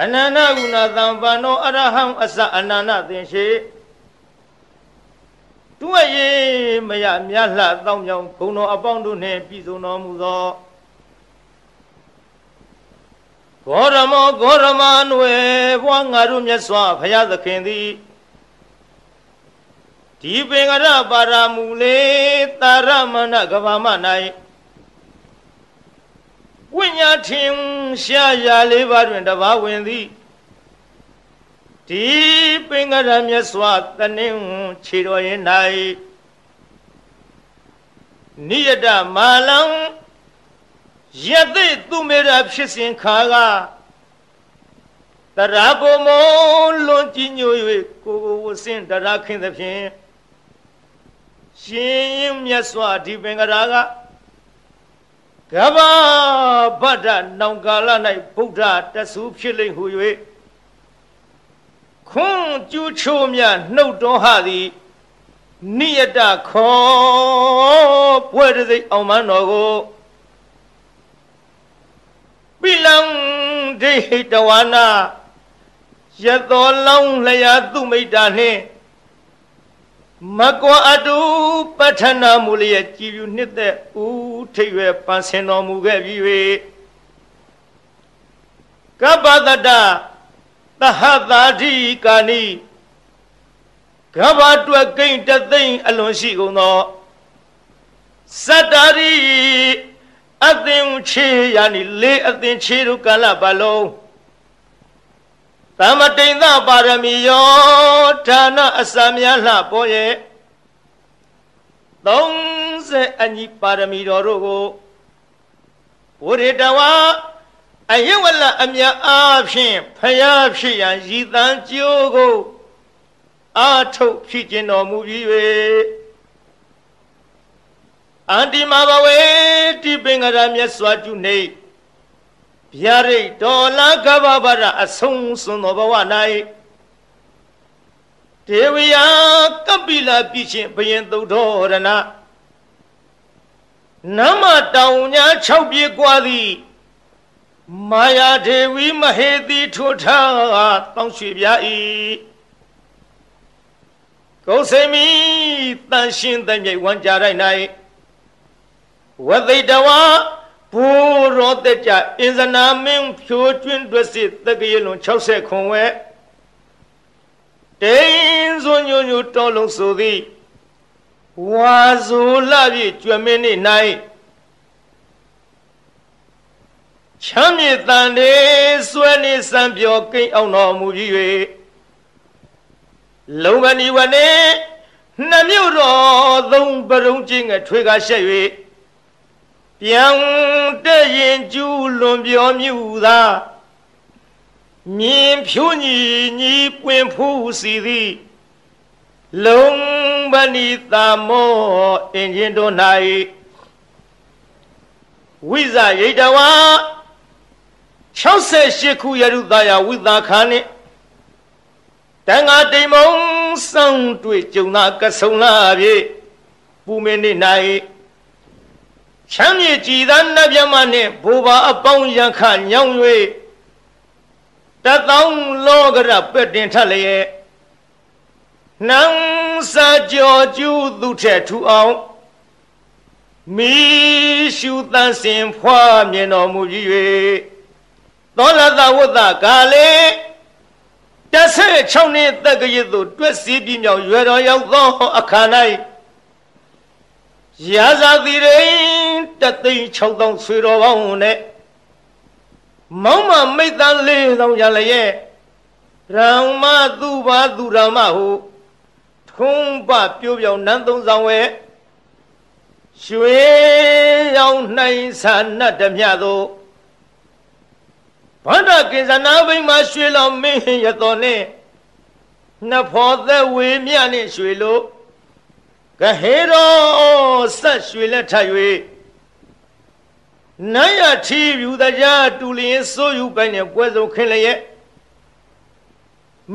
အနန္တကုဏသံပန္နောအရဟံအစအနန္တသင်္ရှိသူအရေးမရမြတ်လှတောင်းကြောင်ဂုံတော်အပေါင်းတို့နှင့်ပြည်စုံတော်မူသောဂေါရမောဂေါရမနွယ်ဘွားငါတို့မြတ်စွာဘုရားသခင်သည်ဒီပင်ကရပါရမူလေတာရမဏကဘာမ၌ ဝိညာထင်ရှားရာလေးပါးတွင်တဘာဝင်သည်ဒီပင်ကရမြတ်စွာတနင်းခြေတော်ရင်၌နိယတမာလံယသိသူမေရဖြစ်စဉ်ခါကတရာဘုံမလွန်ကြည်ညို၍ကိုကိုဝစင်တရာခင်းသဖြင့်ရှင်ရင်မြတ်စွာဒီပင်ကရာက ကဘာဗဒ္ဒနောင်ကာလ၌ဗုဒ္ဓတဆူဖြစ်လိမ့်ဟု၍ခွန်ကျူးချိုးမြနှုတ်တော်ဟသည်နိယတခောပွဲတစိအောင်မတော်ကိုပိလံဒိဟိတဝနာယသောလောင်းလျာသူမိတ်တာနှင့် မကောအတုပဋ္ဌနာမူလျက်ကြည်ပြူနှစ်သက်ဦးထိပ်ရွယ်ပန်းစင်တော်မူခဲ့ပြီး၍ကပ္ပတတသဟသာတိကာနိကဘာတွက်ကိန်းတသိမ့်အလွန်ရှိကုန်သောစတ္တာရိအသင်ချေယာနိလေးအသင်ချေတို့ကာလပတ်လုံး သမတိန်သပါရမီယောဌာနအစများလှပေါ်ရဲ့30အညီပါရမီတော်တို့ကိုဘုရေတဝါအယဝလအမြအားဖြင့်ဖယားဖြစ်ရန်ရည်တန်းကြိုးကိုအာထုတ်ဖြစ်ခြင်းတော်မူပြီး၍အန္တိမဘဝေတိပင်္ဂရမြတ်စွာကျုနေ ဗျာရိတ်ဒေါ်လာကဘာဘာရအဆုံးစွန်သောဘဝ၌ဒေဝယကပိလပြချင်းဘယင်သုဒ္ဓရဏနမတောင်ညာ6ပြေกว่าသည်မာယာဒေဝီမဟေတိထိုထားတောင်းရွှေပြ၏ကုသိမီတန်ရှင်တမြိတ်ဝံကြရိုက်၌ဝသိတဝါ ဘူရောတက်ကြအင်ဇနာမင်းဖြိုးကျွင်းတွက်စစ်တက္ကရလွန်60ခွန်ဝဲတိန်စွညွညွတော်လုံးဆိုသည်ဝါဇူလပြည့်ကျွမင်းနေ၌ချမ်းမြေတန်နေစွဲနေစံပြောကိန်းအောင်တော်မူပြီး၍လုံမဏီဝနေနှမြို့တော်သုံးပရုံးချင်းငထွေကရှက်၍ ပြန်တဲ့ရင်ကျူးလွန်ပြောမြူသာမြင်ဖြူညီညီပွင့်ဖူးစီသည်လုံပဏိတာမောအင်ဂျင်တို့၌ဝိဇရိတဝါ68ခုယရုသာယဝိသာခာနှင့်တန်ဃာတိမ်မုံစောင်းတွေ့ကြုံသာကဆုံလာပြီပူမင်းနေ၌ ချမ်းမြေကြည်သာနတ်မြမနှင့်ဘူပါအပေါင်းရန်ခညောင်း၍တသောင်းလောကရပက်တင်ထလျက်နန်းစာကြောကျူးသူထက်ထူအောင်မိရှုတန်စင်ဖွာမြင်တော်မူပြီး၍သောလသဝတ္တကာလေ16နှစ်တက္ကရာသို့တွက်စီးပြီးမြောက်ရွယ်တော်ရောက်သောအခါ၌ ရာဇာတိရင်တသိန်း6000ဆွေတော်ပေါင်းနဲ့မောင်းမမိတ်တန်4000ရလျက်ရံမသူပါသူရမဟုထုံးပပြိုးပြောင်းနန်းသုံးဆောင်ဝဲရွှေရောင်နိုင်ဆာနတ်ဓမြသို့ဗန္ဒကိဇနာဘိမှာရွှေလောင်မင်းရတော်နဲ့နှစ်ဖော်သက်ဝေမြနဲ့ရွှေလို့ ကဟေရောဆက်ရွှေလက်ထပ်၍နတ်ရထီယူတကြားတူလျင်စိုးယူပိုင်နဲ့ပွဲစုံခင်းလျက်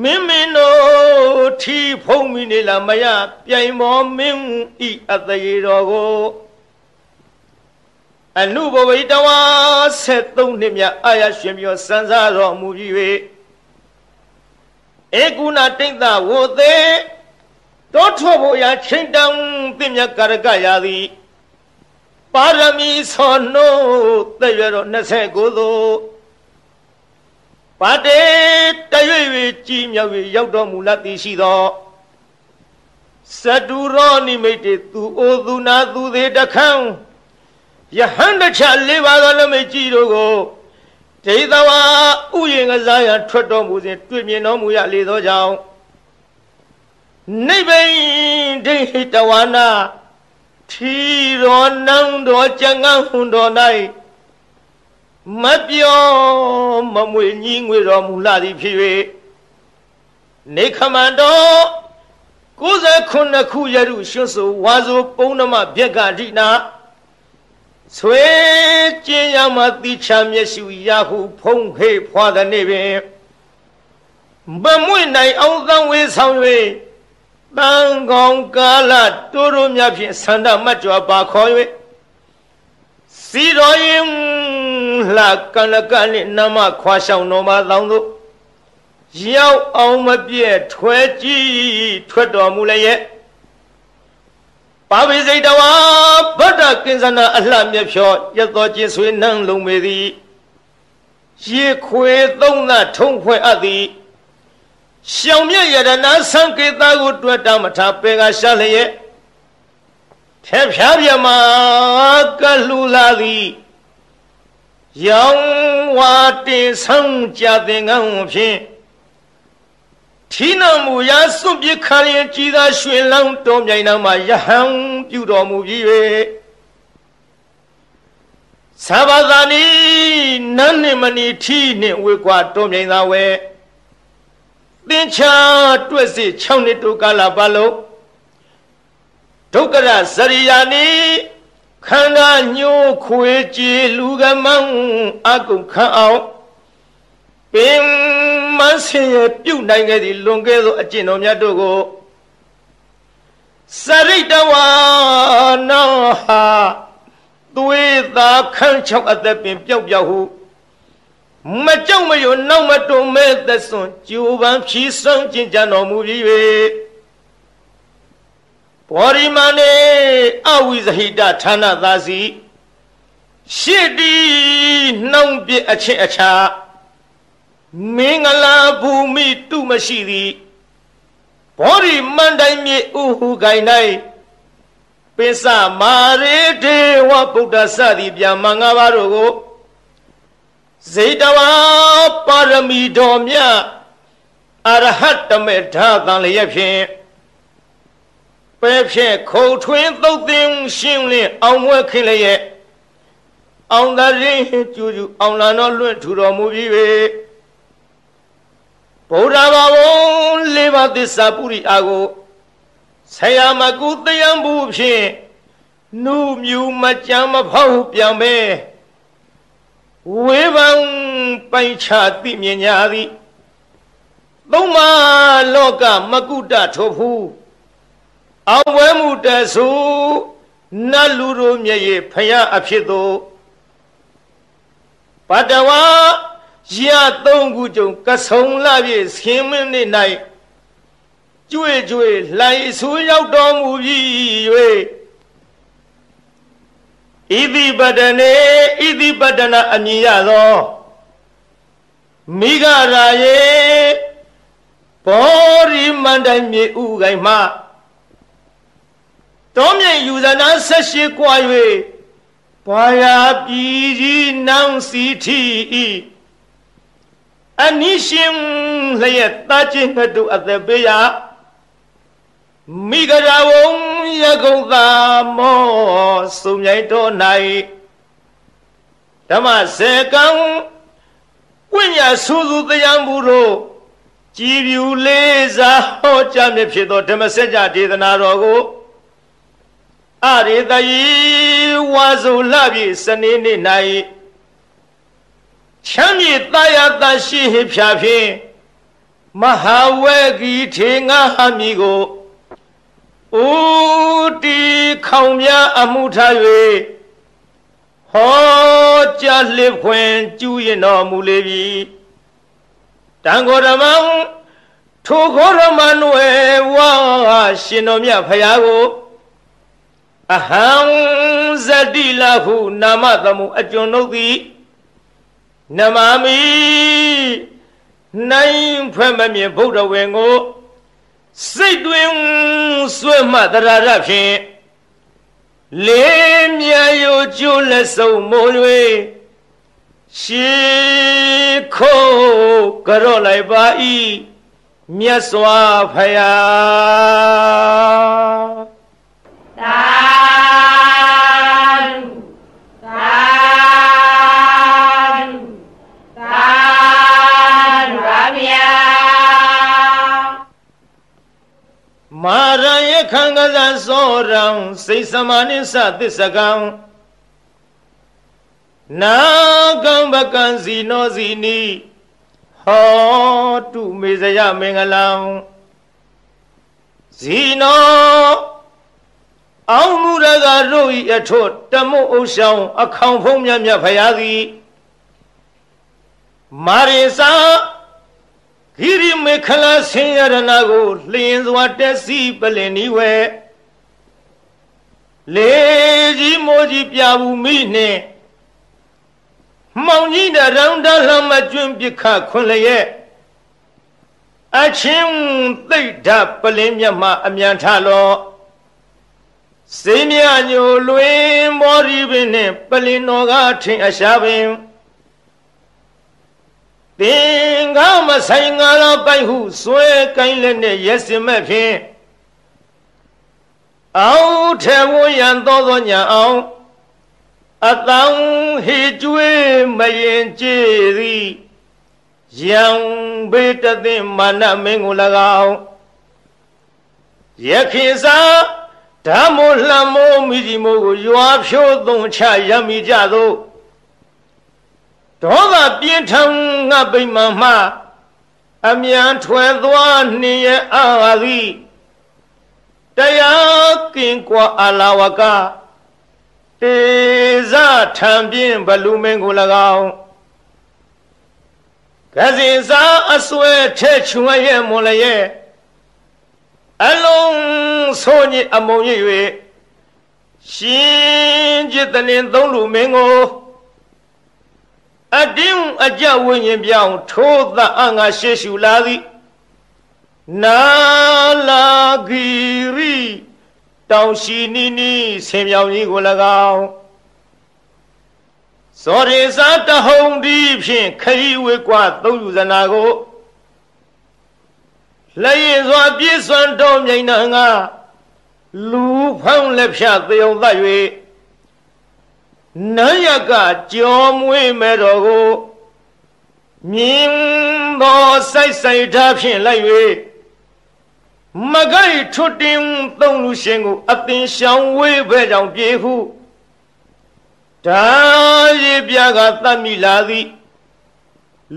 မင်းမင်းတို့ထီဖုံးမိနေလားမရပြိုင်မောမင်းဤအသေးတော်ကိုအနုဘဝိတဝါ73နှစ်မြအာရရှင်ပြောစံစားတော်မူပြီး၍ဧကုဏတိတ်တဝိုသေး တောထောဖို့ရာချိန်တောင်ပြမြကာရကရာသည်ပါရမီဆောနှုတ်တဲ့ရတော့29သို့ပါတေတရွေ့၍ကြည်မြောက်၍ရောက်တော်မူလသည်ရှိသောစတုရောနိမိတ်တေသူအိုသူနာသူသေးတခန်းယဟန်တချလေးပါးသောလမိတ်ကြီးတို့ကိုဒိသဝါဥယျင်ကစားရထွက်တော်မူစဉ်တွေ့မြင်တော်မူရလေသောကြောင့် နိဗ္ဗိဒိဟိတဝနာထီရောနံတော်ကြံငန်းဟွန်တော်၌မပြောမမွေညီငွေတော်မူလာသည်ဖြစ်၍နေခမန္တော်69ခုရရုရွှတ်ဆိုဝါဆိုပုံနမဗျက်ကတိနာဆွေကျင်းရမတိချမျက်စုရဟုဖုံးခေဖွာသည်နေပင်မမွေနိုင်အောင်သံဝေဆောင်၍ တန်ကောင်ကာလတိုးတို့များဖြင့်ဆန္ဒမတ်ကြွပါခေါ်၍စီတော်ရင်လှကလကနှင့်နမခွာဆောင်တော်မှာတောင်းတို့ရောက်အောင်မပြည့်ထွဲကြည့်ထွက်တော်မူလည်းရဲ့ပါဝိစိတ်တဝါဗဒ္ဒကင်္စနာအလှမြဖြောရသောကျင်ဆွေနှံလုံးမေသည်ရေခွေသုံးသထုံဖွဲ့အပ်သည် ရှောင်မြရတနာသံကေတာကိုတွေ့တာမထားပေကရှာလျက်ထဲဖြားပြမကလူလာသည်ရောင်ဝါတင်ဆောင်ကြတဲ့ငန်းဖြင့်ထီနမူရာစွန့်ပစ်ခါရင်ကြည်သာရွှင်လောင်းတော်မြိုင်နာမှာယဟန်ပြုတော်မူပြီး၍သဘာသာနီနန်းနှင့်မနီထီနှင့်ဝေကွာတော်မြိုင်သာဝဲ သင်္ချာတွက်စီ6နှစ်တိုကာလပတ်လုံးဒုက္ခရဇရိယာနီခန္ဓာညှိုးခွေကြည်လူကမန်းအကုခံအောင်ပင်မဆင်ရပြုတ်နိုင်ခဲ့သည့်လွန်ခဲ့သောအကျင့်တော်များတို့ကိုစရိတဝါနောဟာသွေးသာခန်းချောက်အသက်ပင်ပျောက်ပျောက်ဟု မကြောက်မရွံနောက်မတုံမဲ့သက်စွန်ကျူပန်ဖြီးစွန့်ကျင်ကြတော်မူပြီး၍ဘောရိမနေအဝိဇဟိတဌာနသာစီရှစ်တီနှောင်းပြအချက်အချာမင်္ဂလာဘူမိတုမရှိသည်ဘောဓိမန္တိုင်မြေဥဟုကိုင်၌ပိစမာရေဒေဝဗုဒ္ဓစသည်ဗျာမင်္ဂပါတို့ကို ဇေတဝါပါရမီတော်မြတ်အရဟတမေထာသံလျက်ဖြင့်ပဲဖြင့်ခုံထွင်းသုတ်သင်ရှင်းလင်းအောင်မွဲခင်းလျက်အောင်သာရင်ကျူကျူအောင်လာတော်လွင့်ထူတော်မူပြီး၍ဗုဒ္ဓဘာဝလေးပါးသစ္စာပုရိအာကိုဆရာမကုတယံဘူးဖြင့်နုမြူမကြမ်းမဖောက်ပြန်ပဲ ဝေဘံပိုင်ချသိမြင်ညာသည်သုံးမလောကမကုတထိုဖူးအောင်ဝဲမှုတဆူနတ်လူတို့မျက်ရည်ဖယားအဖြစ်သို့ပတဝါရသုံးခုကြုံကဆုံလာပြည့်ဆင်းမင်းနေ၌ကျွေကျွေလှိုင်ဆူရောက်တော်မူပြီး၍ ဣတိပတ္တနေဣတိပတ္တနာအမည်ရသောမိဂရာယေဘောရိမန္တမြေဥကိုင်မှတောမြေယူဇနာ၁၈ကွာ၍ဘာယာပြည်ကြီးနောင်စီတီဤအနိရှင်လျက်တာချင်းကတုအသက်ပေးရ မိဂရာဝုံရကုံသာမောစုံမြိုက်တော်၌ဓမ္မစေကံဝိညာဆူဆူတရားမှုတို့ကြည်ပြူလေးစားဟောကြားမြဖြစ်သောဓမ္မစကြာဒေသနာတော်ကိုအရိတယီဝါစုလပြီစနေနေ့၌ချမ်းမြေတာယာတရှိဟဖြာဖြင့်မဟာဝေဂီထေငါဟမီကို ဥတီခေါင်များအမှုထား၍ဟောကြားလစ်ခွင်ကျူးရင်တော်မူလေပြီတန်ကိုယ်ဓမ္မထိုခောရမနွယ်ဝါရှင်တော်မြတ်ဖရာကိုအဟံဇတိလဟုနာမသမှုအကျွန်ုပ်သည်နမမိနိုင်ဖွဲ့မမြင်ဗုဒ္ဓဝေကို စိတ်တွင်ဆွဲမှတရရဖြင့်လေးမြယိုကျိုးလက်စုံမိုး၍ရှေခိုးကြော့လိုက်ပါ၏မြတ်စွာဘုရားသာ မာရယခံကစားစောရံစိတ်စမနိသသစ္စကံနာကံပကံစီနောစီနီဟောတုမေဇယမင်္ဂလံဇီနောအောင်မူရကတို့ဤအထွတ်တမုတ်အုပ်ဆောင်အခေါင်ဖုံးမြတ်မြတ်ဖရာသည်မာရိစာ ဂိရိမေခလာဆင်းရဏကိုလျင်စွာတက်စီပလင်ဤဝဲလေကြီးမိုးကြီးပြဘူးမိနှင့်မောင်ကြီးတရောင်းတလှမကျွန်းပြခခွန်လျက်အချင်းသိတ်ဓာပလင်းမြတ်မှအမြန်ထလောစေမြညိုလွင်မောရီပင်နှင့်ပလင်တော်ကထင်အရှာပင် သင်္ကာမဆိုင်ငါတော်ပိုက်ဟုစွဲကိုင်းလက်နဲ့ရက်စင်မဲ့ဖြင့်အောင်ထဲဝရန်သောသောညာအောင်အတံဟေကျွေးမရင်ကြည်သည်ယံဘေတသိမာနမင်းကို၎င်းယခိစာဓမ္မိုလှမိုးမိကြီးမိုးကိုရွာဖြိုးသွန်ချရမိကြသော ဒေါသပြင်းထန်ငါပိမှန်မှအမြန်ထွယ်သွားနှင်းရဲ့အာသည်တရားကင်ကွာအလာဝကတေဇထံပြင်းဘလူမင်းကို၎င်းကစင်စာအစွဲထဲချွန်ရဲ့မွန်လည်းရဲ့အလုံးဆိုညစ်အမုံရ၍ရှင်จิตနေသုံးလူမင်းကို အတင်းအကြဝိညာဉ်ပြောင်းထိုးသအငါရှေ့ရှုလာသည်နာလာဂီရီတောင်ရှိနီနီဆင်မြောင်ကြီးကို၎င်းစောရေစာတဟုံဒီဖြင့်ခရီးဝေကွာသုံးယူဇနာကိုလက်ရင်စွာပြည့်စွမ်းတော်မြိန်နာငါလူဖောင်းလက်ဖြသေုံသတ်၍ နန်းရကကြောမွေးမဲ့တော်ကိုမြင်းသောစိုက်စိုက်ထားဖြင့်လိုက်၍မကိုက်ထွတ်တင်သုံးလူရှင်ကိုအသင်ရှောင်ဝေးဘဲကြောင့်ပြေဟုဒါရီပြကတတ်မိလာသည်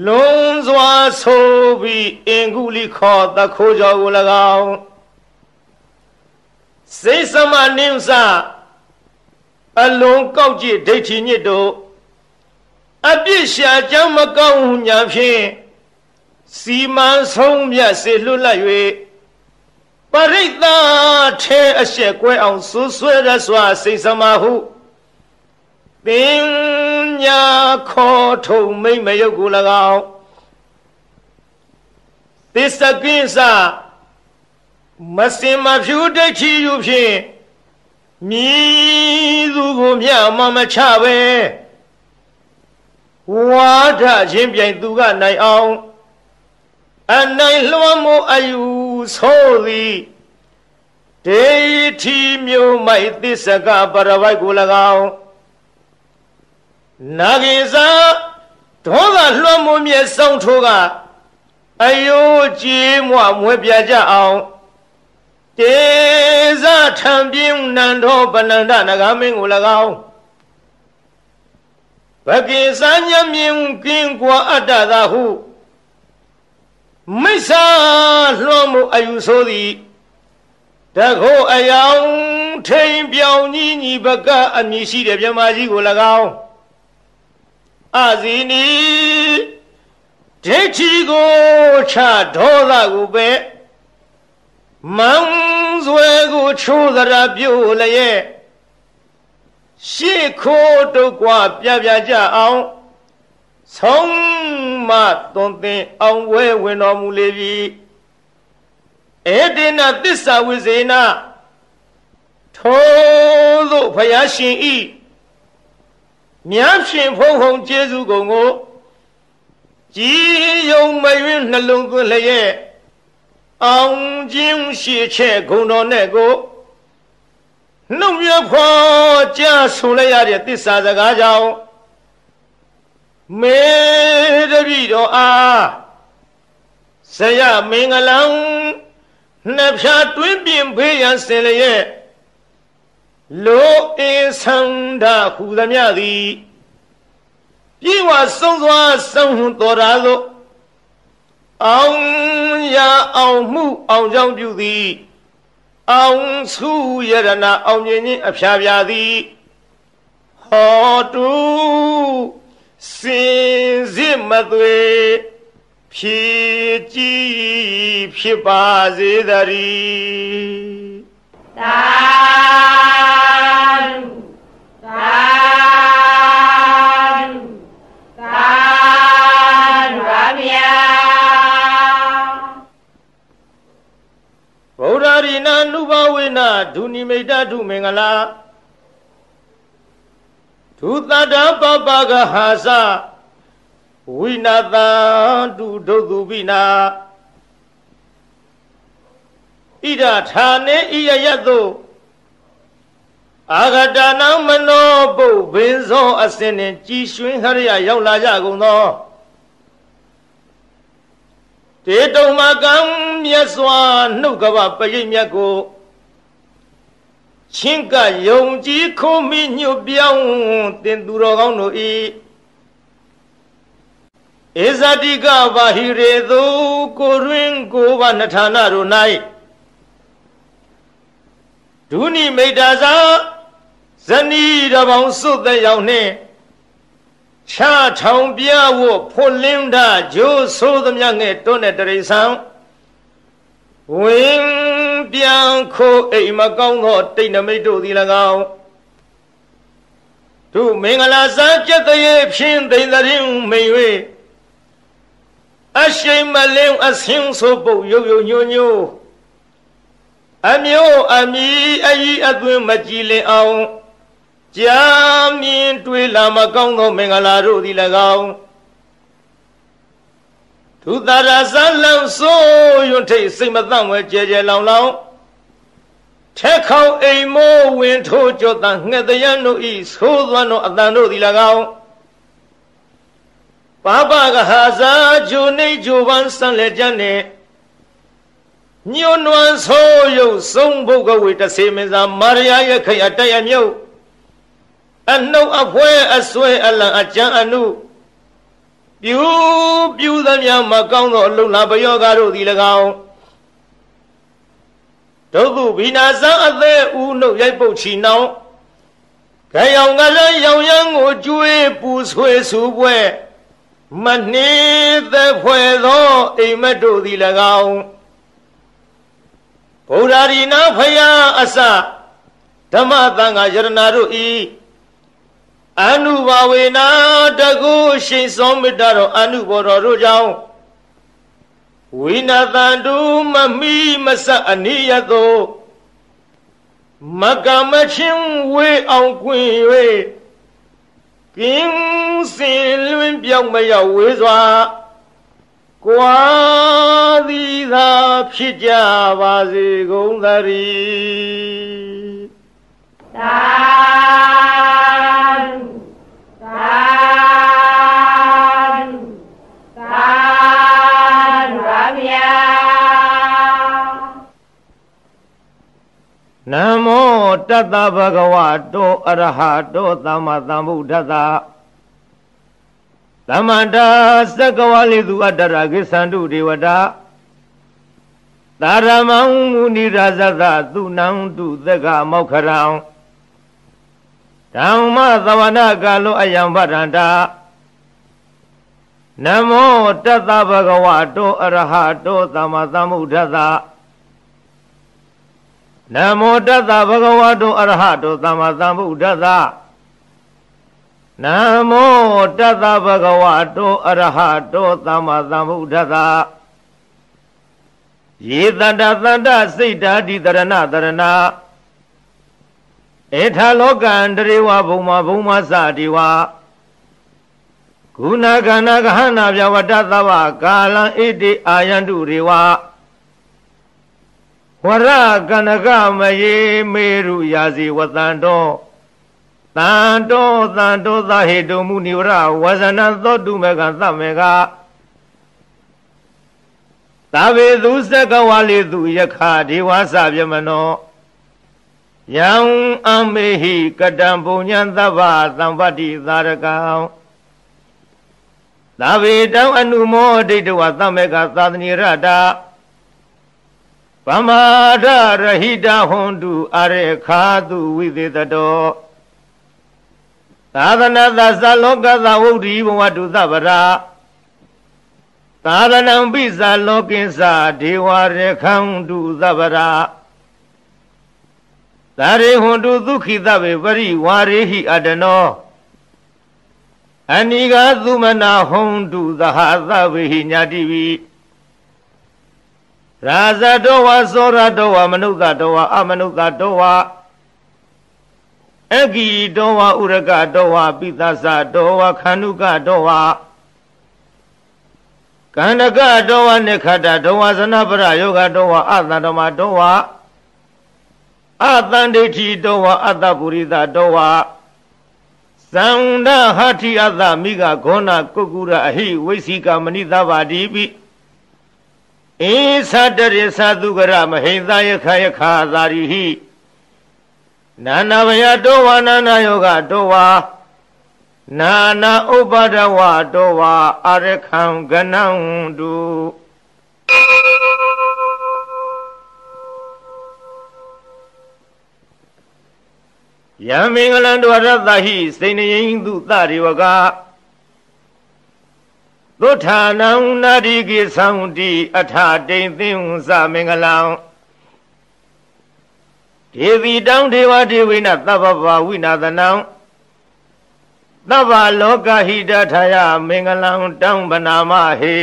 လုံးစွာဆိုပြီးအင်ကုလိခေါ်တခိုးကြောကို၎င်းစိတ်စမနိစ္စ အလုံးကောက်ကြည့်ဒိဋ္ဌိညစ်တို့အပြစ်ရှာကြမ်းမကောင်းညာဖြင့်စီမံဆုံးမြတ်စေလွတ်လပ်၍ပရိသတ်ထဲအရှက်ကွဲအောင်ဆူဆွဲရစွာစိတ်စမဟုပညာခေါ်ထုံမိမ့်မယုတ်ကို၎င်းသစ္စကိစ္စမစင်မဖြူဒိဋ္ဌိယူဖြင့် မြည်သူကိုမြမမချပဲဝါဒချင်းပြိုင်သူကနိုင်အောင်အနိုင်လွှမ်းမိုးအယူဆိုသည်ဒေတိမျိုးမိုက်သစ္စကပရဝိုက်ကို၎င်းနာဂိဇာဒေါကလွှမ်းမိုးမြဲစောင်းထိုးကအယိုးကြည်မွမွဲပြကြအောင် တေဇထံပြင်းနန္ဒောပနန္ဒနဂမင်းကို၎င်းဘကိစံညမြင်ကင်းကွာအတ္တသာဟုမိစ္ဆာလွှမ်းမှုအယူဆိုသည်တခိုးအယောင်ထိန်ပြောင်ကြီးညီဘကအမည်ရှိတဲ့မြမကြီးကို၎င်းအဇီနီဒိဋ္ဌိကိုချဒေါသကိုပဲ မန်းဆွဲကိုချိုးသရာပြုတ်လျက်ရှေ့ခိုးတုတ်กว่าပြပြကြအောင်ဆုံးမသွန်သင်အောင်ဝဲဝင်တော်မူလေပြီဧတေနသစ္စာဝိဇေနထိုသို့ဖယားရှင်ဤမြတ်ရှင်ဖုံဖုံကျေးဇူးကုန်ကိုကြည်ယုံမယွင်းနှလုံးသွင်းလျက် အောင်ခြင်းရှိချက်ဂုံတော်နဲ့ကိုနှုတ်မြဖွာကြားဆိုလိုက်ရတဲ့သစ္စာစကားကြောင့်မေတပိတော်အားဆရာမင်္ဂလံနှဖြာတွင်းပြင်ဖေးရန်စင်လျက်လိုအင်းဆန္ဒဟူသမျှသည်ပြေဝဆုံးစွာဆုံးတော်ရာသို့အောင် ရအောင်မှုအောင်ကြောင့်ပြုသည်အောင်စုယရနာအောင်မြင်ခြင်းအဖျားပြသည်ဟောတုစင်စစ်မသွေဖြည့်ကြည်ဖြစ်ပါစေတည်းသာဓုသာ ဒုနိမိတ်တုမင်္ဂလာဒုသတ္တပပကဟာစဝိနာတံတုဒုသူပိနာဣဒဌာနေဣယယတုအာဂတနာမနောပုဘင်းစောအစင်နှင့်ကြည်ရွှင်ဟရယရောက်လာကြကုန်သောတေတုံမကံမြတ်စွာနှုတ်ကပပရိတ်မြတ်ကို ချင်းကယုံကြည်ခုံမိညွတ်ပြောင်းတင်သူတော်ကောင်းတို့ဤဧဇတိကဘာဟိရေသူကိုရင်းကိုဘာနထာနာတို့၌ဒုနိမိတ်တာသာဇနီးတပေါင်းစွတ်တဲ့ရောက်နှင့်ချထောင်ပြဝဖွလင်းတာဂျိုးဆိုးသမျှငဲ့တွန်းတဲ့တရိษံ ဝင်းပြန်ခိုးအိမ်မကောင်းသောတိတ်နမိတ်တို့သည်၎င်းသူမင်္ဂလာစားကြက်တရေဖြင်းသိမ့်တဲ့မိန်၍အရှိန်မလင်းအဆင်းဆိုပုတ်ရုပ်ရုပ်ညို့ညို့အမျိုးအမီအကြီးအသွင်းမကြည်လင်အောင်ကြာမြင်တွေ့လာမကောင်းသောမင်္ဂလာတို့သည်၎င်း သူတရာဇလံဆိုးရွံ့ထိတ်စိတ်မသန့်ဝဲကြဲကြဲလောင်လောင်ထက်ခေါအိမ်မိုးဝင်ထိုးကြောတန်ငှက်တရန်တို့ဤသိုးသွမ်းသောအတန်တို့သည်၎င်းပါပကဟာဇာဂျိုနေဂျိုပန်းဆန်လက်ကြနဲ့ညွန်းနွမ်းဆိုးရုပ်ဆုံးဘုတ်ကဝေတဆေမင်းသာမာရယာရဲ့ခရတရမြုပ်အနှုတ်အဖွဲအဆွဲအလံအကြံအနု ပြူပြူသမျှမကောင်းသောအလုံးလာပယောဂတို့သည်၎င်းဒုက္ခဘိနာဇံအသေးဦးနှုတ်ရိုက်ပုတ်ချီနှောင်းခရောင်ကလည်းရောင်ရမ်းကိုကျွေးပူဆွေးဆူပွဲမနှေးသက်ဖွယ်သောအိမ်မက်တို့သည်၎င်းဗုဒ္ဓရီနာဖယားအစဓမ္မသံဃာယရဏတို့ဤ အနုဘာဝေနာတကုရှိန်စောမေတ္တာတော်အနုဘောတော်တို့ကြောင့်ဝိနာတန်တုမမိမဆအနိယသောမကမချင်းဝေအောင်ကွင်၍ကင်းစင်လွင်ပြောင်းမရောက်ဝေးစွာကွာသည်သာဖြစ်ကြပါစေကုန်သတည်းသာဓုသာဓုသာဓုပါဗျာ နမောတတ္တဗဂဝတောအရဟတောသမ္မာသမ္ဗုဒ္ဓတ္တသမန္တာသက္ကဝလိသူအတ္တရာကိသန္တုဒေဝတာသာရမံမုနိရာဇသသူနံတုသက္ကမောက္ခရံ ဓမ္မသဝနာကာလောအယံဗရန္တာနမောတတဗဂဝတောအရဟတောသမ္မာသမ္ဗုဒ္ဓသာနမောတတဗဂဝတောအရဟတောသမ္မာသမ္ဗုဒ္ဓသာနမောတတဗဂဝတောအရဟတောသမ္မာသမ္ဗုဒ္ဓသာယေတတသန္တစိတ်ဓာတိတရဏတရဏ ဧထာလောကံတရေဝဘုံမဘုံမစတိဝါကုဏကဏကဟနာပြဝတ္တသဗ္ဗကာလံဣတိအာယန္တုရေဝဝရကနကမယေမေရုယာစီဝတန္တောတန်တောတန်တောသဟေတုမုနိဝရဝဇနသောတုမေကသမေကသဗ္ဗေသူစကဝါလေသူယခဒေဝသဗျမနော ယံအမေဟိကတံပုညံသဗ္ဗသံပတ္တိသာရကံသာဝေတောအနုမောဒိဋ္ဌဝသမေကသာသနိရတာဗမာဒရဟိတဟွန်တုအရေခာတုဝိသေတတောသာသနာသသလောကသဝုဒ္ဓိဘဝတုသဗ္ဗရာသာသနံပိသလောကိသဒေဝရခံတုသဗ္ဗရာ သာရိဟွန်တုဒုခိတဗေပရိဝါရိဟိအတနောအနိကသုမနာဟွန်တုသဟသဗေဟိညာတိဝိရာဇတောဝသောရတောဝမနုဿတောဝအမနုဿတောဝအဂီတောဝဥရကတောဝပိသသတောဝခန္ဓုကတောဝကန္တကတောဝနိခတတောဝဇနပရယောဂတောဝအတန္တမတောဝ အတန္ဒိဋ္ဌိတောဝအတ္တပုရိသတောဝသံဒဟတိအတ္တမိဂဂောဏကုက္ကုရအဟိဝိသိကမဏိသဗ္ဗာတိပိဧသတရိသသုကရမဟိသယခယခာသာရိဟိနာနာဘယတောဝနာနာယောဂတောဝနာနာဥပဒဝတောဝအရခံကနံတု ယံမင်္ဂလံဒဝရတဟိစိန်ယိန်သူသရိဝကသုထာနံနာတိကိသံတိအထတိန်သင်္သမင်္ဂလံဒေဝီတောင်းဒေဝဒေဝိနသဗ္ဗဗဝိနာသနံသဗ္ဗလောကဟိတထာယမင်္ဂလံတောင်းဗနာမဟေ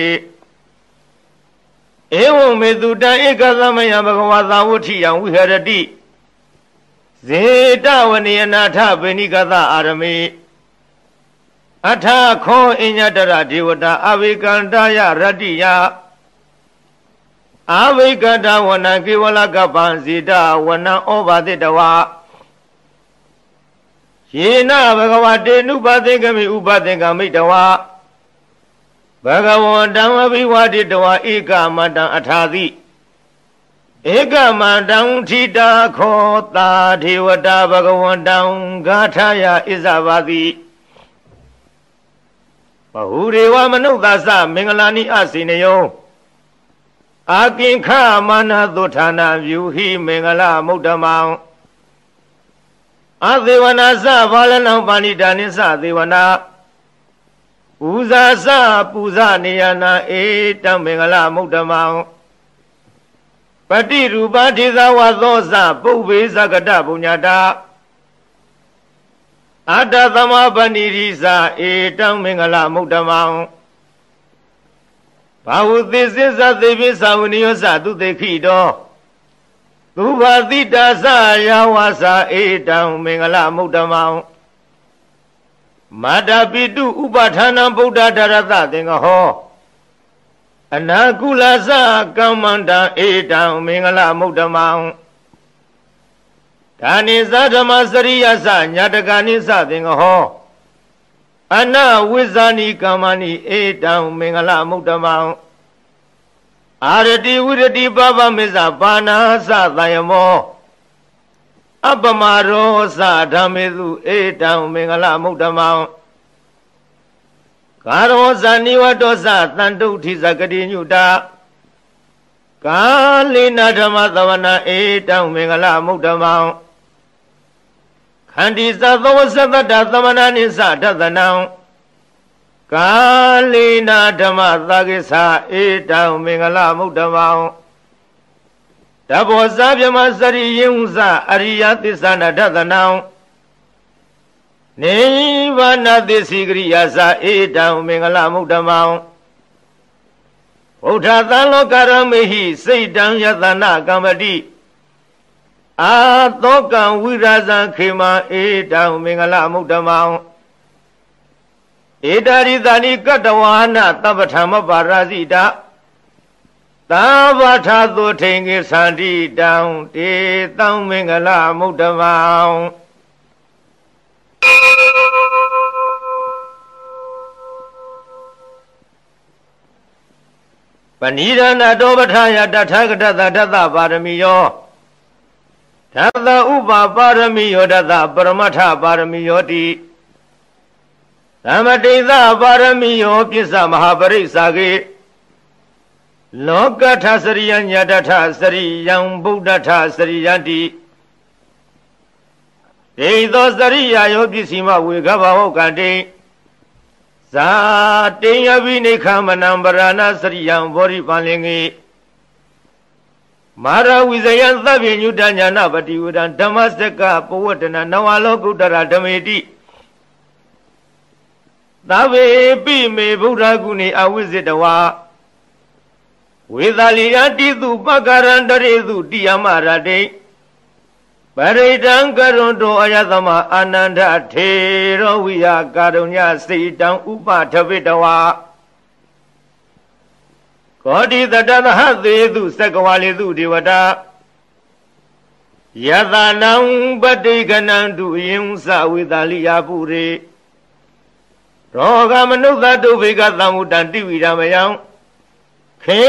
ဧဝံမေတုတံဧကသမယဘဂဝါသာဝဋ္ဌိယံဝိဟရတိ ဇေတဝနိယနာထဗေနိကသအာရမေအထခောအညတရဒေဝတာအဝေကန္တယရတ္တိယအဝေကတဝနကေဝလကပံဇေတဝနံဩဘာတိတဝယေနဘဂဝတေနုပသေကမိဥပသေကမိတဝဘဂဝံဓမ္မဘိဝတိတဝဧကမတံအထာတိ ဧကမတံထိတာခောတာဒေဝတာဘဂဝန္တံဂါထာယဣဇဘာတိဘဟုရေဝမနုဿာသမင်္ဂလာနိအစေနယောအာကိခမာနသုဌာနာပြုဟိမင်္ဂလမုဒ္ဓမံအသေဝနာသဘာလနံပါဏိတာနိသသေဝနာပူဇာသပူဇာနေယနာဧတံမင်္ဂလမုဒ္ဓမံ ပတိရူပဒေသဝသောသပုဗ္ဗေသကတပုညတာအတ္တသမပဏိရိသဧတံမင်္ဂလမုဒ္ဓမံဘာဝသေစိသသေပိသဝနိယောသသူတေခိတောသူဘာတိတာသယာဝသဧတံမင်္ဂလမုဒ္ဓမံမာတာပိတုဥပဌာနံဗုဒ္ဓဓရတသင်္ကဟော အနာကုလသကမ္မန္တဧတံမင်္ဂလမုဒ္ဓမံဒါနိသဓမ္မစရိယသညာတကာနိသသင်္ကဟောအနဝိဇာနိကမ္မနိဧတံမင်္ဂလမုဒ္ဓမံအာရတိဝိရတိပပမေဇပါဏာသသယမောအပမရောသဓမ္မေစုဧတံမင်္ဂလမုဒ္ဓမံ ကာရောဇာနိဝတောသတန်တုဋ္ဌိဇဂတိညုတာကာလိနာဓမ္မသဝနာဧတံမင်္ဂလမုဒ္ဓမံခန္တီသသောသတ္တသမဏနိသဒသနံကာလိနာဓမ္မသာကိသဧတံမင်္ဂလမုဒ္ဓမောတဘောဇာပြမစရိယင်ဥစအရိယသစ္ဆနာဒသနံ နိဗ္ဗာနသစ္စိကရိယာစာဧတံမင်္ဂလမုဒ္ဓမောဗုဒ္ဓသံလောကရမေဟိစိတ်တံယတနာကမ္မတိအာသောကံဝိရာဇံခေမဧတံမင်္ဂလမုဒ္ဓမောဧတာရိသနိကတဝါနသဗ္ဗထမပါရဇိတာသာဝထာသုထိန်ကေသန္တိတံတေတံမင်္ဂလမုဒ္ဓမော ပဏိဒနာတောပထာယတထာဂတသတသပါရမီယောဓတ္တဥပပါရမီယောဓတ္တပရမထပါရမီယောတိသမတိသပါရမီယောပစ္စမဟာပရိစ္ဆာကေလောကထစရိယညတထစရိယံဗုဒ္ဓထစရိယတိ ဒိသောစရိယာယောပစ္စည်းမဝေကဘဟောကတိဇာတိယပိနိခမနံပရဏစရိယံဘောရိပန်လင်္ကေမာရဝိဇယံသဗ္ဗညုတညာနာပတိဝဒံဓမ္မစကပဝတ္တနာနဝလောကုတ္တရာဓမေတိသဗ္ဗေပိမေဗုဒ္ဓဂုဏေအဝိဇ္ဇတဝါဝေသာလီယတိတုပက္ကရန္တရေတုတိယမရတိ ပရိဒံကရုံတောအယသမအာနန္ဒထေရောဝိယကာရုညစိတံဥပထဝိတဝါကောတိတတသဟသေတုသက္ကဝါလေတုဒေဝတာယတနံပတိကနံတုယင်္စဝေသာလိယပုရေရောဂမနုဿတုဘေကသံမုတံတိဝိရမယံခေ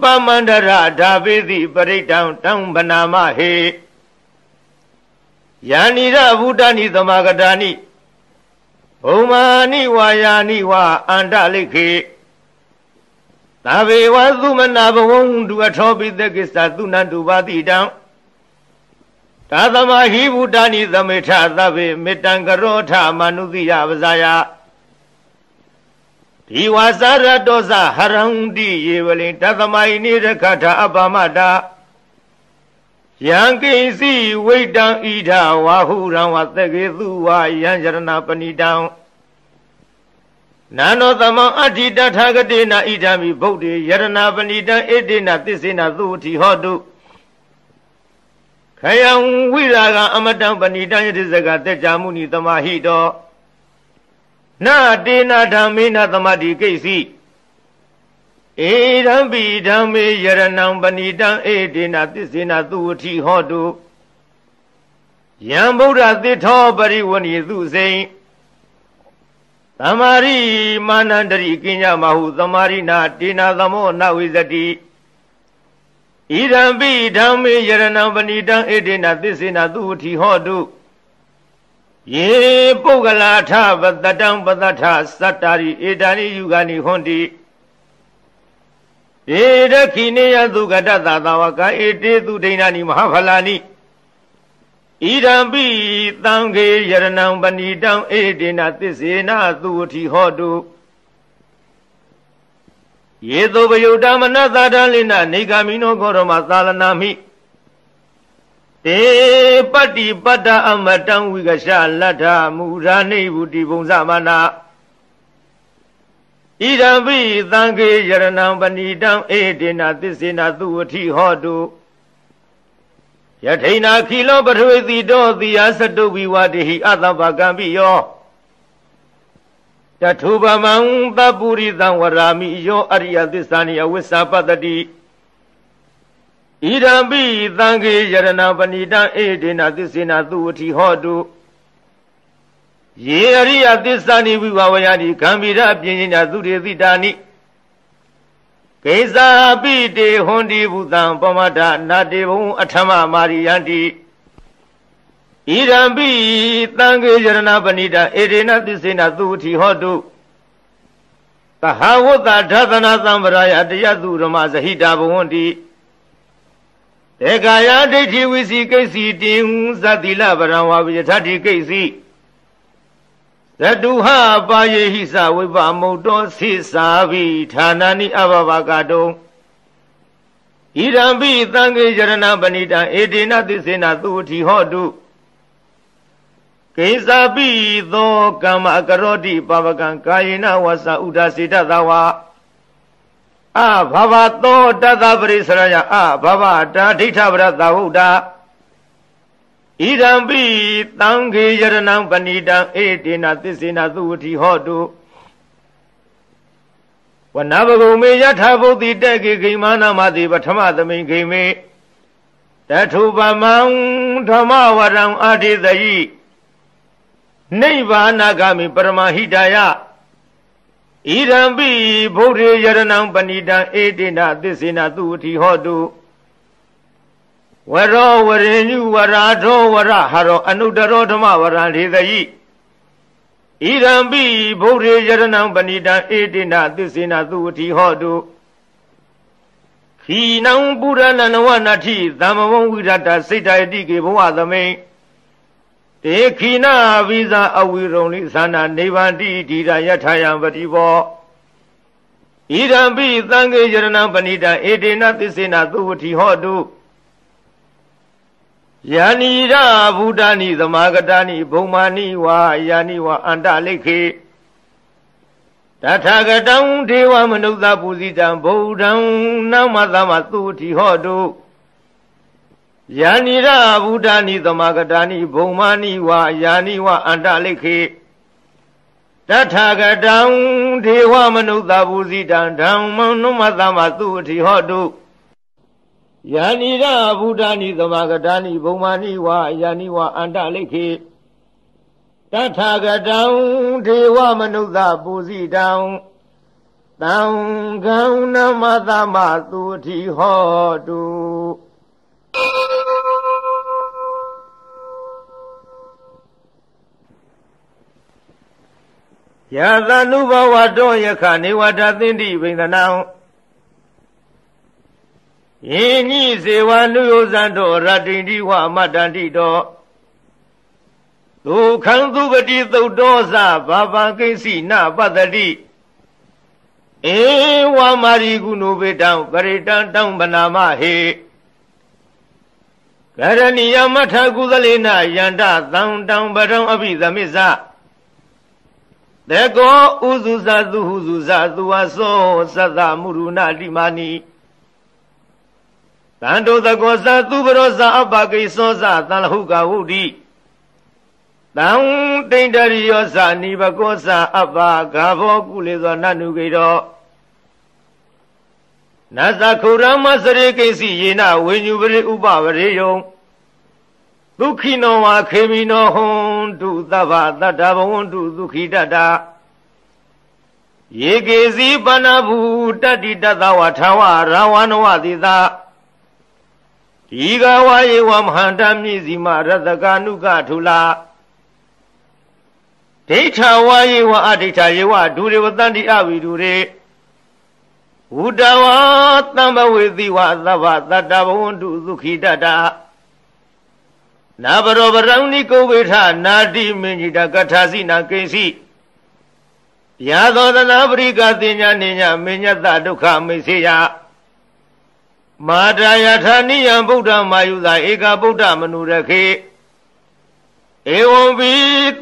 ပမန္တရဓာပိတိပရိတံတံဗနာမဟေ ယာနိရဗုဒ္ဓနိသမဂတာနိဘုံမာနိဝါယာနိဝါအန္တလိခေသဗေဝသုမနာဘဝံဒုအထောပိတကိစ္စသုနတုပါတိတံသာသမဟိဗုဒ္ဓနိသမေထသဗ္ဗေမေတံကရောထမနုတိယပဇာယဒီဝါစာရတောဇဟရံတိယေဝလိတသမယိနိရခထအပမတာ ယံကိစီဝိတံဣဒဝါဟုရံဝသကေသူဝါယံရဏပဏိတံနာနောသမံအဋ္ဌိတထာဂတိနာဣဒံမိဗုဒ္ဓေယရဏပဏိတံဣတိနာသစ္စေနာသုတိဟောတုခယံဝိရာကအမတံပဏိတံယတိဇဂတေကြမုနိတမဟိတောနာတေနာဓမ္မေနသမတိကိစီ ဧရံပိဓမ္မေယရဏံပဏိတံဧတေနသစ္စေနသူဝတိဟောတုယံဗုဒ္ဓသစ္ထောပရိဝဏီသူစိန်သမာရိမာနန္တရိကိညမဟုသမာရိနာတေနာသမောနဝိဇတိဣရံပိဓမ္မေယရဏံပဏိတံဧတေနသစ္စေနသူဝတိဟောတုယေပုဂ္ဂလာထပတတံပတထသတ္တာရိဧတာနိယုဂာနိဟွန်တိ ဧရခိနေယသုကတသသာဝကဧတေသူဒိဏာနိမဟာဖလာနိဣဒံပိသံဃေယရဏံပဏိတံဧတေနသစ္စေနသူဝတိဟောတုယေသောပယုတမနသာတလိနနေဂာမိနောခောရမသာလနာမိတေပတ္တိပတ္တအမတံဝိကရှလတ္ထမူရာနိဗုတိဘုံသမနာ ဣဒံပိသံဃေယရဏံပဏိတံဧတေနသစ္စေနသူဝတိဟောတုယထိနာခိလောပထဝေတိတောတိယသတုဝိဝတိဟိအတ္တပကံပိယောတထုပမံသပုရိသံဝရာမိယောအရိယသစ္စာနိအဝိစ္ဆပတ္တိဣဒံပိသံဃေယရဏပဏိတံဧဒေနသစ္စေနသူဝတိဟောတု ယေအရိယသစ္စာနိဝိဝဝယတိဂံဗိရပြင်းညာသူရေတိတာနိကေဇာပိတေဟွန်ဒီဘုသံပမဒနာတေဘုံအထမမာရိယန္တိဣရံပိသံဃေယရဏပဏိတဧဒေနသစ္စေနသူဝတိဟောတုသဟဝတ္တဓသနာသံဗရာယတယသူရမဇဟိတာဘဝန္တိတေကာယဒိဋ္ဌိဝိစီကိစီတင်ဇတိလဗရံဝါပိယထတိကိစီသ ရတုဟပါယေဟိစဝိပမုတ်တော်စိစာဘိဌာနာနိအဘဘကတုံဣရံပိသံဃေယရဏပဏိတံဧတေနသစ္စေနသူတိဟောတုကိသပိသောကမ္မကရောတိပပကံကာယေနဝသဥဒစေတသဝါအဘဘသောတတပရိစရယအဘဘတာဒိဋ္ဌပရသဝုဒ္ဓ ဣဒံပိသံဃေယရဏံပဏိတံဧတေနသစ္စေနသူဝတိဟောတုဝနဘဂုံမေယထာဘုဒ္ဓိတက်ကေဂိမာနာမတိပထမသမိန်ဂိမေတထုပမံဓမ္မဝရံအာတိတယိနိဗ္ဗာနဂမိပရမဟိတယဣရံပိဗုဒ္ဓေယရဏံပဏိတံဧတေနသစ္စေနသူဝတိဟောတု ဝရောဝရိညုဝရာထောဝရဟရောအနုတရောဓမ္မဝရံဒေသယိဣရံပိဗုဒ္ဓေယရဏံပဏိတံဧတိနသစ္စေနသူဝတိဟောတုခီနံပုရဏနဝနတိသမ္မဝံဝိရတစိတ်တယတိကေဘဝသမိန်တေခိနာဝိဇာအဝိရုံလိသနာနေဗန္တိဒီရယထာယံပတိဘောဣရံပိသံဃေယရဏံပဏိတံဧတိနသစ္စေနသူဝတိဟောတု ယာနိရဗုဒ္ဓနိသမာဂတာနိဘုံမာနိဝါယာနိဝါအန္တလိခေတထာဂတံဒေဝမနုဿပူဇိတံဗုဒ္ဓံနမသမသုတိဟောတုယာနိရဗုဒ္ဓနိသမာဂတာနိဘုံမာနိဝါယာနိဝါအန္တလိခေတထာဂတံဒေဝမနုဿပူဇိတံဓမ္မနမသမသုတိဟောတု ယာနိရဗုဒ္ဓနိသမဂတာနိဘုံမာနိဝါယာနိဝါအန္တလိခေတထာဂတံဒေဝမနုဿပူဇိတံတံကံနမသမသူတိဟောတုယသနုဘဝတောယခနေဝတသင်္တိဗိန္ဒနံ ယင်းညိစေဝနုယောဇံတော်ရတ္တိတိဝအမတ္တန္တိတော်ဒုခံသူပတိသုတ်တော်သဘာဗံကိစီနပတ္တိဧဝမာရိကုဏုပေတံပရိတံတံဗနာမဟေကရဏီယမထကုသလေနယန္တသံတံပရံအဘိသမိစ္ဆတေကောဥစုဇသုဟုစုဇသူဝသောသတ္တမုရုဏတိမာနီ တန်တုသကောသသူပရောဇအပကိသောဇသံလဟုကဝုဒိတံတိန္တရိယောဇနိဘကောဇအပဂါဘောကုလေသောနနုကေတောနသခုရမစရိကိစီယေနဝိညုပရိဥပဝရေယုံဒုက္ခိနောဝါခေမိနောဟွန်တုသဗ္ဗတတ္တဘဝန္တုဒုက္ခိတတယေကေစီပဏဘူတတ္တိတသဝထာဝရဝနဝတိသာ ဒီကဝါယေဝမဟာတမြည်စီမရတကနုကထုလာဒိဋ္ဌဝါယေဝအဒိဋ္ဌယေဝဒုရေဝတန္တိအဝိဒုရေဝုတဝါတံဘဝေတိဝသဗ္ဗတတ္တဘဝန္တုဒုခိတတနာဘရောပရံနိကုဝေထနာတိမင်းကြီးတကထာစီနာကိစီယာသောသနာပရိကတိညာနိညာမင်းညတဒုက္ခမိစေယ မာတာယထာနိယံဗုဒ္ဓမာယုသာဧကဗုဒ္ဓမနုရခေဧဝံဘိ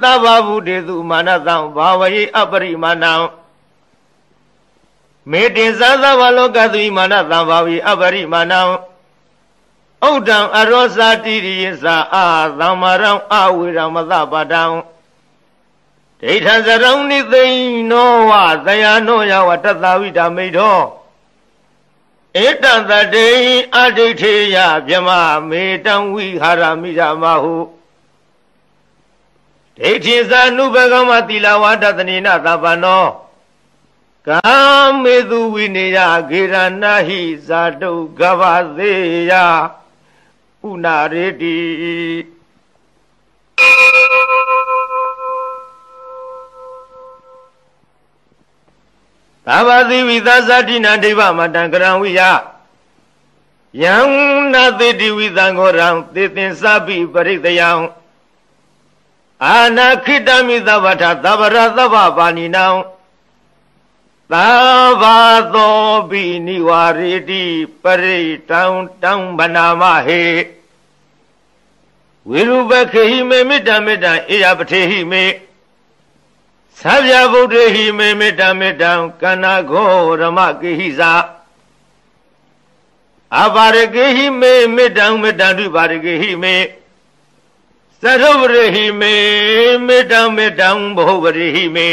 သဗ္ဗဗုဒေသူမာနတံဘာဝယေအပရိမာဏံမေတင်သသဗ္ဗလောကသူမာနတံဘာဝေအပရိမာဏံဥဒ္ဒံအရောဇာတိရိယသာအာသမ္မာရံအဝေရမသပါတံဒိဋ္ဌဇရုံနိသိနောဝသယနောယဝတတဝိတမိတော ဧတံတတေအဋိဋ္ဌေယဗြမမေတံဝိဟာရမိရမဟုဒိဋ္ဌိဇာနုဘဂမတိလဝါဒတနေနသဗ္ဗနောကာမေသူဝိနေယဂေရဏဟိဇာတုကဗသေးယဥနာရေတိ သာဝတိဝိသဇတိနာဒိဗမတံကရံဝိယယံနာတိတိဝိသံဃောရံသေသင်္စပိပရိတယံအာနာခိတမိသဗ္ဗထသဗ္ဗရသဗ္ဗပါဏိနံသဘာသောပိနိဝရေတိပရိတံတံဗနာမဟေဝိရုပခေဟိမေမေတ္တမေတ္တအေယပထေဟိမေ သဗ္ဗဗုဒ္ဓဟိမေမေတ္တမေတ္တကန္နာခောရမကေဟိသာအပါရကေဟိမေမေတ္တမေတ္တတုပါရကေဟိမေသရုပရိဟိမေမေတ္တမေတ္တဘောပရိဟိမေ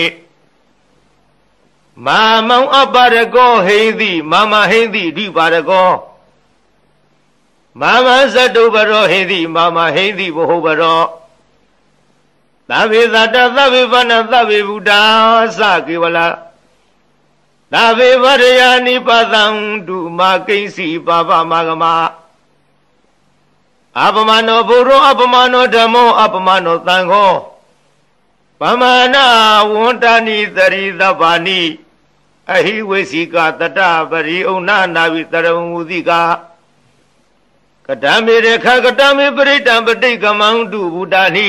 မာမောင်အပါရကောဟိသိမာမဟိသိဒီပါရကောမာမဇတုပရောဟိသိမာမဟိသိဘဟုပရော သဗ္ဗေသတ္တသဗ္ဗေဗနသဗ္ဗေဗုဒ္ဓသကေဝလာသဗ္ဗေဝရယာနိပသံတုမာကိဉ္စီပါပမဂမအပမနောဘုရောအပမနောဓမ္မောအပမနောသံဃောပမာဏဝန္တနိသရိသဗ္ဗာနိအဟိဝိစီကတတပရိဩနာနာဝိတရဝမူတိကာကတမေရခကတမေပရိတံပဋိကမံတုဘုဒ္ဓနိ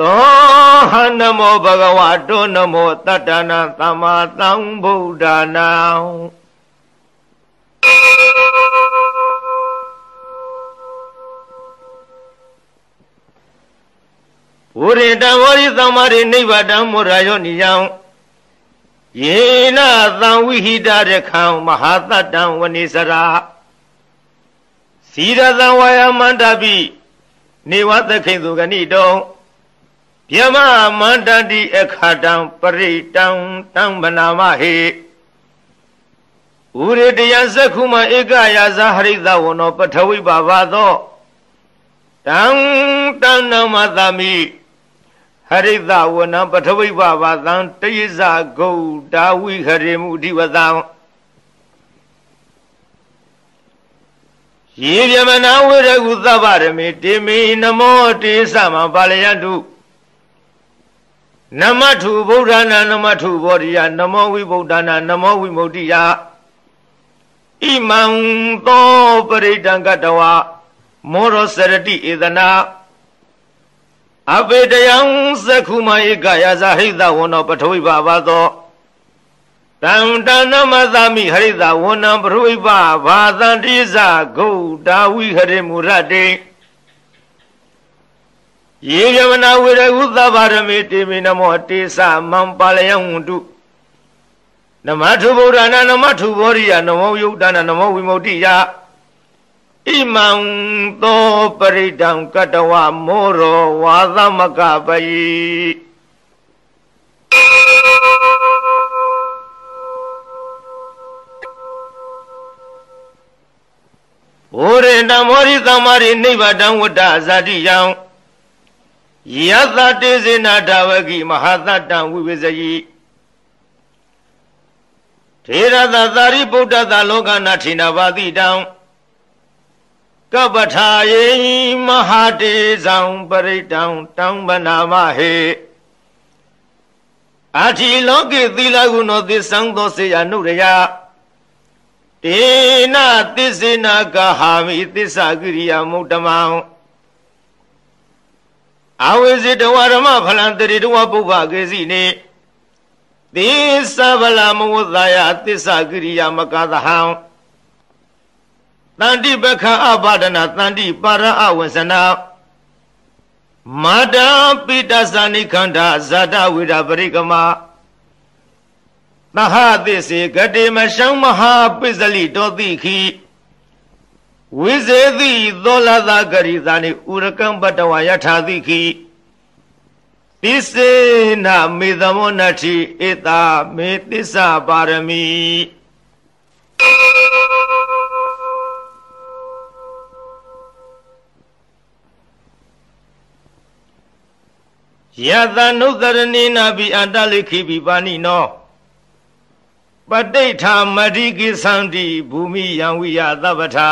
သောဟနမောဘဂဝတောနမောတတ္တနာသမ္မာသမ္ဗုဒ္ဓနာဝရိတံဝရိသမ္မာရိနိဗ္ဗာတံမောရယောနိယံယေနသံဝိဟိတရခံမဟာတတ္တံဝနိစရာစီရသံဝါယမန္တပိနေဝသခိသုဂဏိတော ဗျမမန္တတိအခတံပရိတံတံဗနာမဟေဥရတယသက္ခုမဧကယာဇဟရိတဝနောပထဝိပါဘာသောတံတဏ္ဏမသမိဟရိတဝနံပထဝိပါဘာသံတယဇဂௌတာဝိဟရိမုဓိဝသံယေဗျမနာဝိရကုသဗ္ဗရမေတေမေနမောတေသမပါလယတု နမထုဗုဒ္ဓနာနမထုဘောရိယနမောဝိဗုဒ္ဓနာနမောဝိမု ക്തി ယဣမံသောပရိဒံကတဝမောရောစရတိဧဒနာအဘေတယံသက္ခုမဧကယဇဟိတဝနောပထဝိဘာဘာသောတံတဏမသမိဟရိတဝနံပထဝိဘာဘာသန္တိဇဂௌတာဝိဟရိမူရတေ ယေယမနာဝေရဟုသဗ္ဗရမေတေမေနမောတေသမံပါလယံဝန္တုနမထုဗုဒ္ဓနာနမထုဘောရိယနမောယုတ်တနာနမောဝိမု ക്തി ယဣမံသောပရိဒံကတဝမောရောဝါသမကပယိဩရေတမောရိသမာရိနိဗ္ဗာတံဝတ္တဇာတိယံ ယသတေဇေနာဒါဝကိမဟာသတ္တံဝိဝေဇယိထေရသသာရိပုတ္တသလောကနာထိနာပါတိတံကပ္ပထာယေမဟာတေဇံပရိတံတံဗနာမဟေအာတိလောကေသီလဂုဏောသစ္ဆံသောစေယနုရယတေနသစ္စေနာကဟာမိသစ္စာကိရိယာမုဒ္ဓမံ အဝိဇိတဝရမဖလံတရိတဝပုဗ္ဗကေစီနေသစ္စာဗလာမဝသယသစ္စာကိရိယာမကသဟံတန္တိပခအပါဒနာတန္တိပါရအဝဇနာမာတာပိတသနိခန္ဓာဇာတဝိရပရိကမသဟသစ္စေဂတိမရှံမဟာပိစလိတောတိခိ ဝိဇေတိသောလသာဂရိသာနိဥရကံပတဝယထာတိခိသစ္စေနမေသမောနတိဧတာမေသစ္စာပါရမီယတနုသရဏိနာဘိအန္တလိခိဘိပါဏိနောပဋိဋ္ဌာမတိကိသံတိဘူမိယံဝိယသဗ္ဗထာ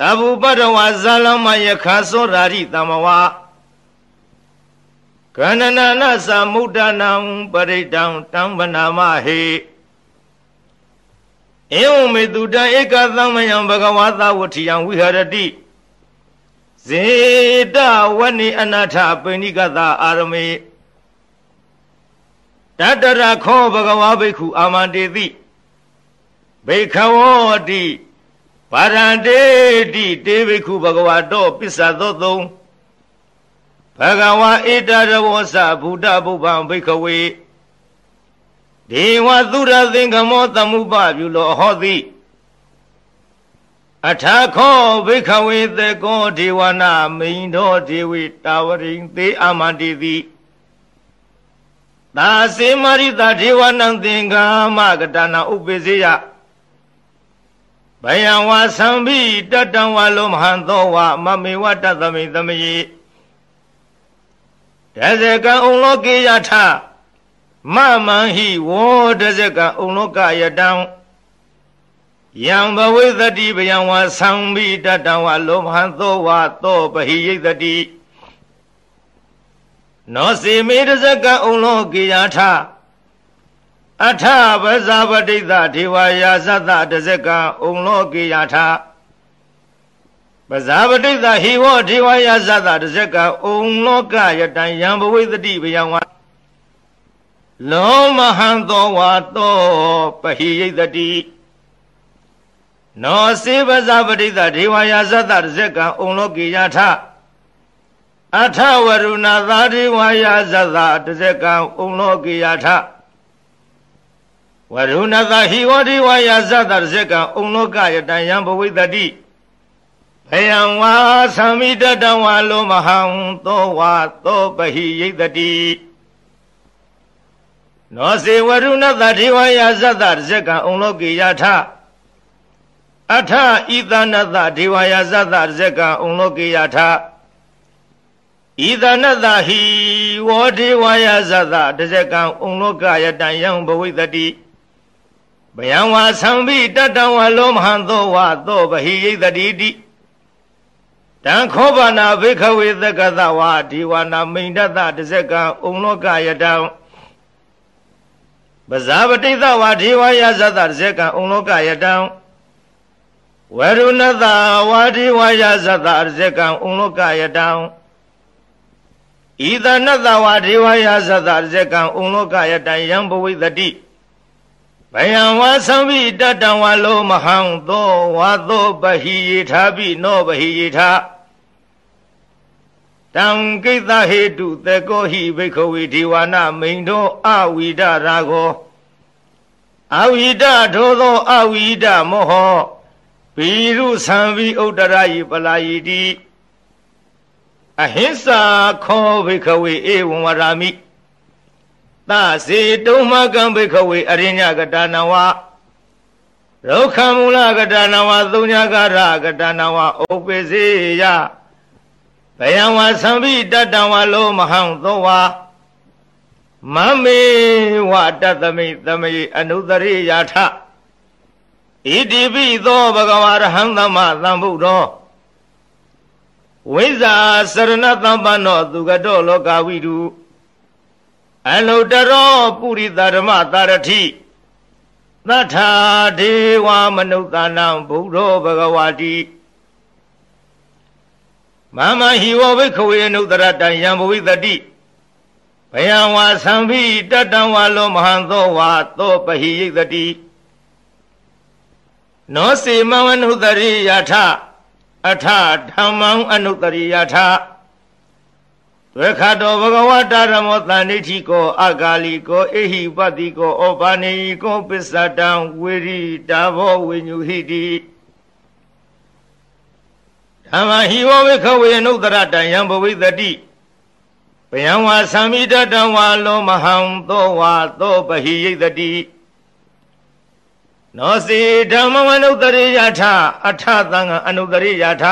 တဘူပတဝဇာလမယခါသောရာရိတမဝကန္နနာနသမုဒ္ဒနံပရိတံတံဗနာမဟေဧဝမေတုတံဧကသမယံဘဂဝါသဝဋ္ဌိယံဝိဟရတိဇဇေတဝနိအနာထပိဏိကတာအာရမေတတရခောဘဂဝါဘိက္ခုအာမန္တေတိဘိခဝောတိ ပါရန္တေတိတေဘိက္ခုဘဂဝါတောပစ္ဆသောသုံးဘဂဝါဧတရဝောစဘုဒ္ဓဘုဗ္ဗံဘိခဝေဒေဝသုရသင်္ကမောသမုပပြုလောဟောတိအထာခောဘိခဝေသေကောဒေဝနာမိန်တော်ဒေဝိတာဝရိံသေအာမန္တိတိသာစေမရိတာဒေဝနံသင်္ကာမကတနာဥပိစေယ ဘယံဝါသံဘိတတံဝါလောမဟံသောဝမမေဝတသမိသမယေတဇကံဥလောကေယထမမံဟိဝောတဇကံဥလောကယတံယံဘဝိသတိဘယံဝါသံဘိတတံဝါလောမဟံသောဝသောပဟိယိတတိနောစေမေတဇကံဥလောကေယထ အထပဇာပတိတဒေဝယာသတ္တတဇကံဥလောကေယထပဇာပတိတဟိဝဒေဝယာသတ္တတဇကံဥလောကယတံယံဘဝိသတိဘယံဝါလောမဟံသောဝါသောပဟိယိတတိနောစေပဇာပတိတဒေဝယာသတ္တတဇကံဥလောကေယထအထဝရုဏသာဒေဝယာသတ္တတဇကံဥလောကေယထ ဝရုဏသဟိဝတိဝါယသတ္တရဇကံဩလောကယတံယံဘဝိတတိဘယံဝါသမိတတံဝါလောမဟံသောဝါသောပဟိယိတတိနောစေဝရုဏသတိဝါယသတ္တရဇကံဩလောကေယထအထဣသနသဒေဝယသတ္တရဇကံဩလောကေယထဣသနသဟိဝောဒေဝယသတ္တတဇကံဩလောကယတံယံဘဝိတတိ ဘယံဝါသံဘိတတံဝါလောမဟံသောဝါသောဗဟိယိတတိတိတံခောဘာနာဘိခဝေသက္ကသဝါဒီဝနာမိန်တတတဇကံဥလောကယတံပဇာပတိသဝါဒီဝယသတတဇကံဥလောကယတံဝရုဏသဝါဒီဝယသတတဇကံဥလောကယတံဣဒနတဝါဒီဝယသတတဇကံဥလောကယတံယံဘဝိတတိ ဘယံဝါသံဘိတတံဝါလောမဟံသောဝါသောပဟိယေထာပိနောပဟိယေထာတံကိတဟေတုသေကောဟိဘိခဝေဒီဝါနမိန်သောအဝိဒရာဂောအဝိဒထိုသောအဝိဒမောဟဘီရုသံဘိဥတရယိပလာယိတိအဟိစ္ဆာခောဘိခဝေဧဝံဝရာမိ သစေတုံမကံဘိခဝေအရိညကတနာဝဒုက္ခမူလကတနာဝသုံးညာကရကတနာဝဥပ္ပေစေယဘယံဝသံဘိတတံဝလောမဟံသောဝမမေဝတတမိသမိအနုတရိယာထဣတိပိသောဘဂဝါရဟံသမ္မသမ္ဗုဒ္ဓောဝိဇ္ဇာစရဏသမ္ပန္နောသူကတောလောကဝိတု အလုတရောပုရိသဓမ္မတာရတိသတ္ထာဒေဝမနုဿာနံဘုရောဘဂဝါတိမမဟိဝဘိခဝေအနုတရတံယံဘဝိတတိဘယံဝါသံဘိတတံဝါလောမဟံသောဝါသောပဟိယိတတိနောစေမဝနုတရိယထအထဓမ္မံအနုတရိယထ ဝေခတောဘဂဝတာရမောတဏိဋ္ဌိကောအဂါလီကောအေဟိပတိကောဩဘာနေကောပစ္စတံဝေရိတာဘောဝိညုဟိတိဓမ္မဟိဝဝေခဝေနုတရတံယံဘဝိတတိဘယံဝါသံမိတတံဝါလောမဟံသောဝါသောပဟိယိတတိနောစီဓမ္မဝနုတရိယထအထသံဃအနုတရိယထ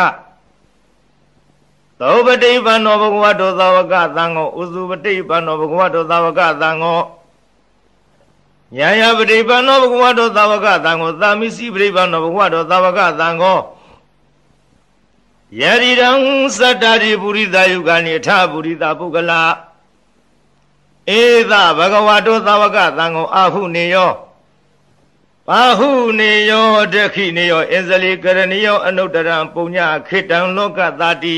သောပတိပန္နောဘဂဝတောသာဝကသံဃောဥစုပတိပန္နောဘဂဝတောသာဝကသံဃောညာယပတိပန္နောဘဂဝတောသာဝကသံဃောသာမိစီပတိပန္နောဘဂဝတောသာဝကသံဃောယရိရံသတ္တရိပုရိသယုဂာနိထပုရိသပုဂ္ဂလာဧသဘဂဝတောသာဝကသံဃောအာဟုနေယောဘာဟုနေယောဒခိနေယောအင်ဇလိကရဏီယောအနုတ္တရံပုညခေတံလောကတာတိ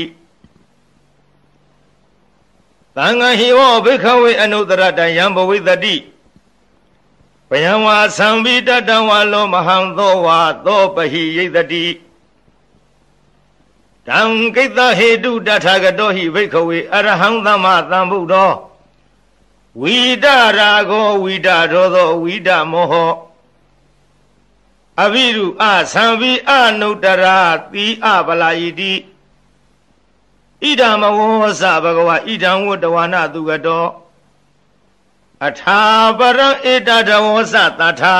သံဃာဟိဝဘိခဝေအနုတ္တရတယံဘဝိတတိဘယံဝါသံပိတတံဝါလောမဟံသောဝါသောပဟိယိတတိတံကိတဟေတုတထာဂတောဟိဘိခဝေအရဟံသမ္မာသမ္ဗုဒ္ဓောဝိဒရာဂောဝိဒရောသောဝိဒမောဟအဘိရုအသံပိအနုတ္တရာတိအပလာယိတိ ဣဒံမဝောစဘဂဝါဣဒံဝတ္တဝနာသူကတောအထာပရံဣတတဝောစတထာ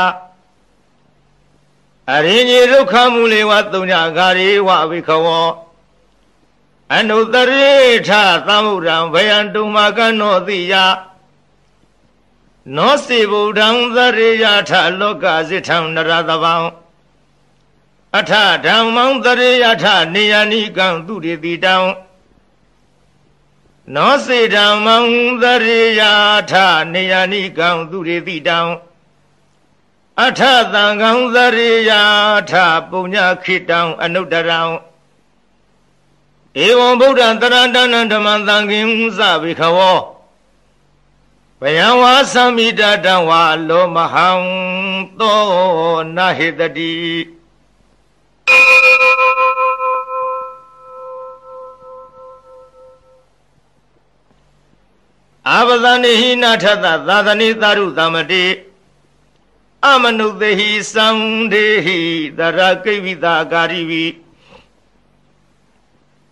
အရင်ကြီးဒုက္ခမူလေဝသုံညဂါရေဝဝိခဝောအနုတရေထသမုရံဘယံတုမကနောတိယနောစေဗုဒ္ဓံသရေယထလောကစိထံနရတဗံအထဓမ္မံသရေယထနေယနိကံသူရိတိတံ နောစေဓမ္မံသရေယထနေယနိကံသူရိတိတံအထသံဃံသရေယထပုညခိတံအနုတ္တရံဧဝံဗုဒ္ဓံတရတနံဓမ္မံသံဃင်သဗေခဝောဘယံဝါသမိတတံဝါလောမဟံသောနဟေတတိ အာပသနိဟိနာထသသာသနိသာရုသမတိအမနုသေဟိသံဒေဟိတရကိဝိတာကာရိဝိ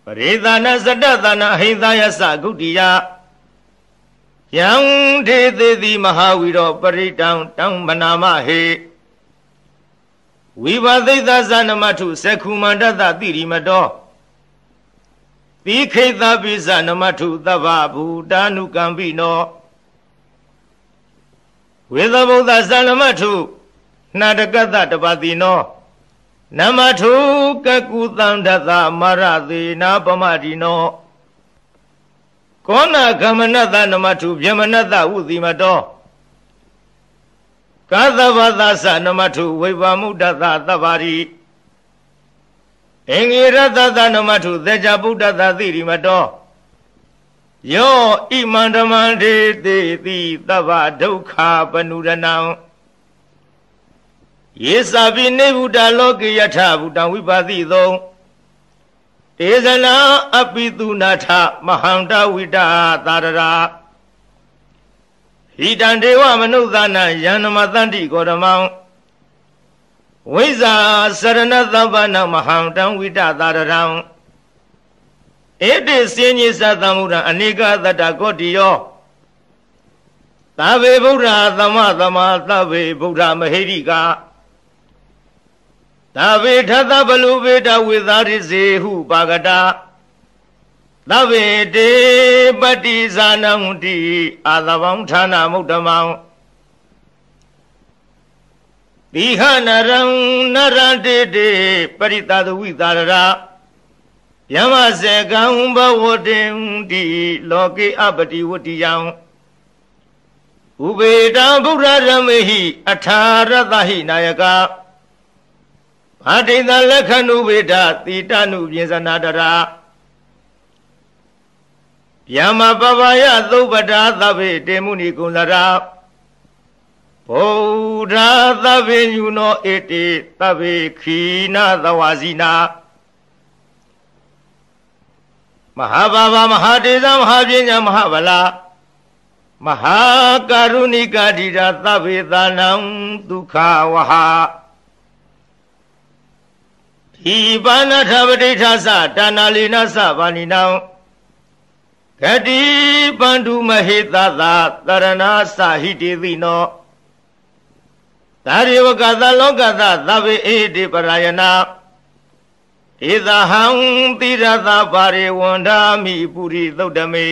ပရိသနာစတ္တသနာဟိသယသဂုတိယယံဒေသေတိမဟာဝီရောပရိတံတံမနာမဟေဝိပါသိသဇနမထုသက္ခုမန္တတတိရိမတော တိခိတပိဇနမထုသဗ္ဗဘူတာနုကံပိနောဝေသဗုဒ္ဓဇနမထုနာတကတတပတိနောနမထုကကုသံတသမရသေနာပမတိနောကောဏကမနတနမထုဗျမနတဝုတိမတောကာသဗသသနမထုဝိဗမုဒ္ဒသသဗ္ဗရိ အင်္ဂိရတသနမထုသေချာဗုဒ္ဓသသိရိမတောယောဣမန္တမန္တေတိတိသဗ္ဗဒုက္ခပနုရဏံယေသဗိနေဗုဒ္ဓလောကေယထဗုဒ္ဓဝိပါတိသောတေဇနာအပိတုနာထမဟန္တဝိတာသာရရာဟိတံဒေဝမနုဿာနယန္နမတန္တိကောဓမံ ဝိဇာစရဏသဗ္ဗနမဟန္တံဝိတသာရရံဧတိစင်ကြီးသတ္တမုရအနေကသတ္တကောတိယောသဗ္ဗေဗုဒ္ဓသမသမာသဗ္ဗေဗုဒ္ဓမဟိရိကာသဗ္ဗေထသဗလူဗေဒဝိသရိစေဟုပါကတာသဗ္ဗေတေပတိဇာနံတိအာသဗံဌာနမုဒ္ဓမံ တိဟနရံနရတေတေပရိသသဝိသာရယမစေကံဘဝတင်တိလောကေအပတိဝတိယံဥပေတံဗုဒ္ဓရမေဟိအထာရတဟိနာယကဘာဒိတလက္ခဏုဝေဒတိတနုပြင်စနာတရာယမပပယသုပ္ပတာသဗ္ဗေတေမုနိကုလရာ ဗုဒ္ဓသဗ္ဗေညုနောဧတိသဗ္ဗေခိနာသဝဇိနာမဟာဘာဘာမဟာတေဇမဟာပညာမဟာဗလာမဟာကာရုဏိကာတိရာသဗ္ဗေသာနံဒုက္ခဝဟာဤပါဏထပဋိဋ္ဌသတာနာလီနသဗာနိနံဂတိပန္တုမဟေသသာတရဏသဟိတေသိနော သာရိဝကသလောကသသဗ္ဗေဧတိပရယနာဧသဟံတိရသပါရိဝန္ဓာမိပုရိသုတ်တမေ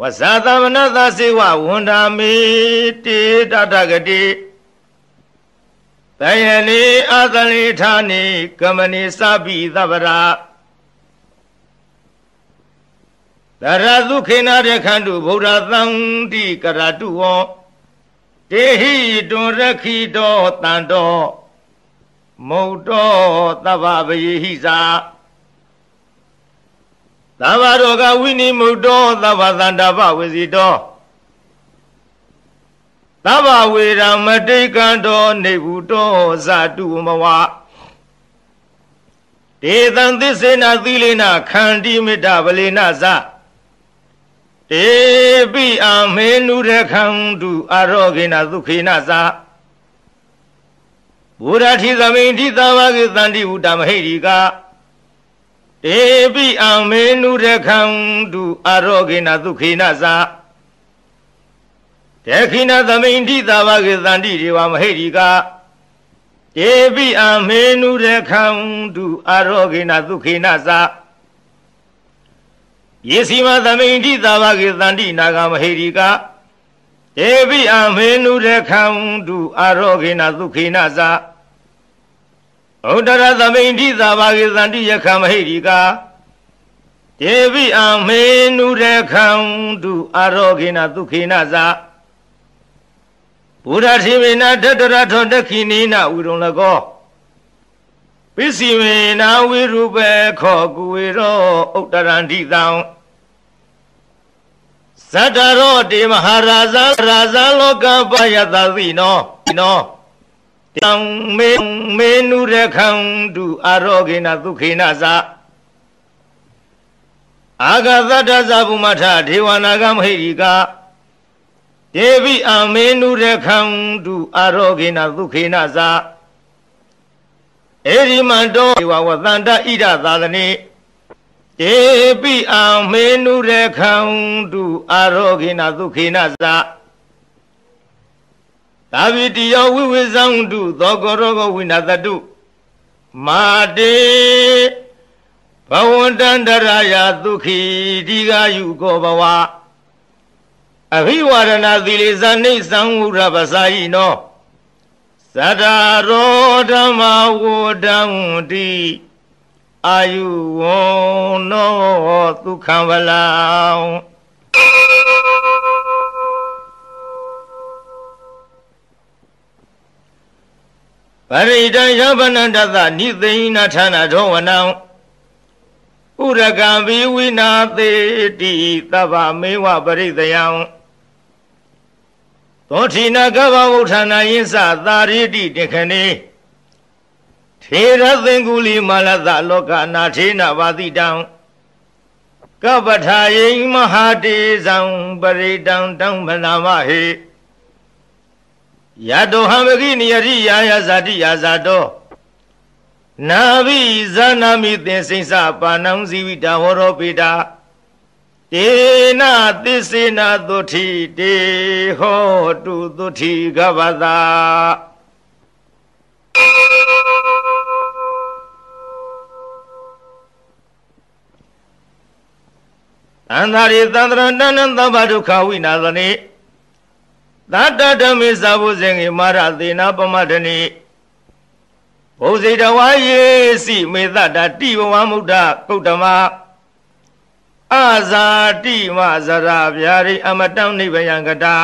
ဝဇာသမနသစေဝဝန္ဓာမေတေတတဂတိတယနေအာသလိဌာနေကမဏိသဗ္ဗိသဗ္ဗရာတရသုခေနရခန္တုဗုဒ္ဓသံတိကရတုဝော တေဟိတွန်ရခိတောတန်တောမုတ်တောသဗ္ဗဗယေဟိသာသဗ္ဗရောကဝိနိမုတ်တောသဗ္ဗသန္တာပဝေစီတောသဗ္ဗဝေရမတိကံတောနေဘူးတောဇတုမဝဒေသံသစ္စေနာသီလေနာခန္တိမေတ္တဗလေနာဇ တေပိအာမေနုရခန္တုအာရောဂေနသုခေနဇဘုရားထိသမိန်ထိသဝကေတန္တိဝုတမဟိရိကာတေပိအာမေနုရခန္တုအာရောဂေနသုခေနဇတေခိနသမိန်ထိသဝကေတန္တိဒေဝမဟိရိကာတေပိအာမေနုရခန္တုအာရောဂေနသုခေနဇ ယေစီမသမိန်တိသာဘကေတန္တိနာဂမဟေရိကာဒေဝိအမေနုရခံတုအာရောဂေနသုခေနဇာဩဒရသမိန်တိသာဘကေတန္တိယခမဟေရိကာဒေဝိအမေနုရခံတုအာရောဂေနသုခေနဇာဘုရားသေဝေနတတရထောတခိနိနဝိရုံလကောပစ္စည်းမေနာဝိရုပေခောကုဝေရောဥတ္တရန္တိတံ ဇတရောတေမဟာရာဇာရာဇာလောကပယတသိနောနောတံမေမေနုရခန္တုအာရောဂေနဒုခေနဇာအာဂသတ္တဇဗုမထဒေဝနာဂမဟိရိကာဒေဝိအမေနုရခန္တုအာရောဂေနဒုခေနဇာဧရိမန္တောဝဝသန္တဣဒသာသနေ တေပိအံမေနုရခံတုအာရောဂိနသုခိနသသာဝိတိယောဝိဝေဇံတုသောကောရောဂဝိနသတုမာတေဘဝန္တန္တရာယသုခိဒီဃယုကောဘဝအဘိဝရဏသီလေဇာနိသံဝရပစာယိနောသတ္တရောဓမ္မဝဒံတိ အာယုဝနောဒုက္ခံဗလံပရိဒံယဗနန္တသနိသိဏဌာနထောဝနံဥရကံဘိဝိနာသေတိသဗ္ဗမေဝပရိသယံသောထိနာကဗ္ဗဝုဌာနာယိသသာရိတိတခဏေ ထေရသင်္ကုလီမာလသလောကနာထေနဝါတိတံကပ္ပထာယိမဟာတေဇံပရိတံတံမနာမဟေယတောဟံမဂိနိယရိယာယဇာတိယာဇာတောနာဘိဇာနာမိသင်္စိစပါဏံဇီဝိတဝရောပိတာတေနသစ္စေနာသုထိတေဟောတုသုထိကပ္ပတာ သန္တာရိသန္တရတဏ္ဏသဗ္ဗဒုက္ခဝိနာသနိသတ္တဓမေသာဘုဇင်္ဂေမာရသေနာပမတနိဘုဇိတဝါယေစီမေတ္တတိဘဝမုဒ္ဒကုတ္တမအာဇာတိမဇရာဗျာရိအမတံနိဗ္ဗယံကတာ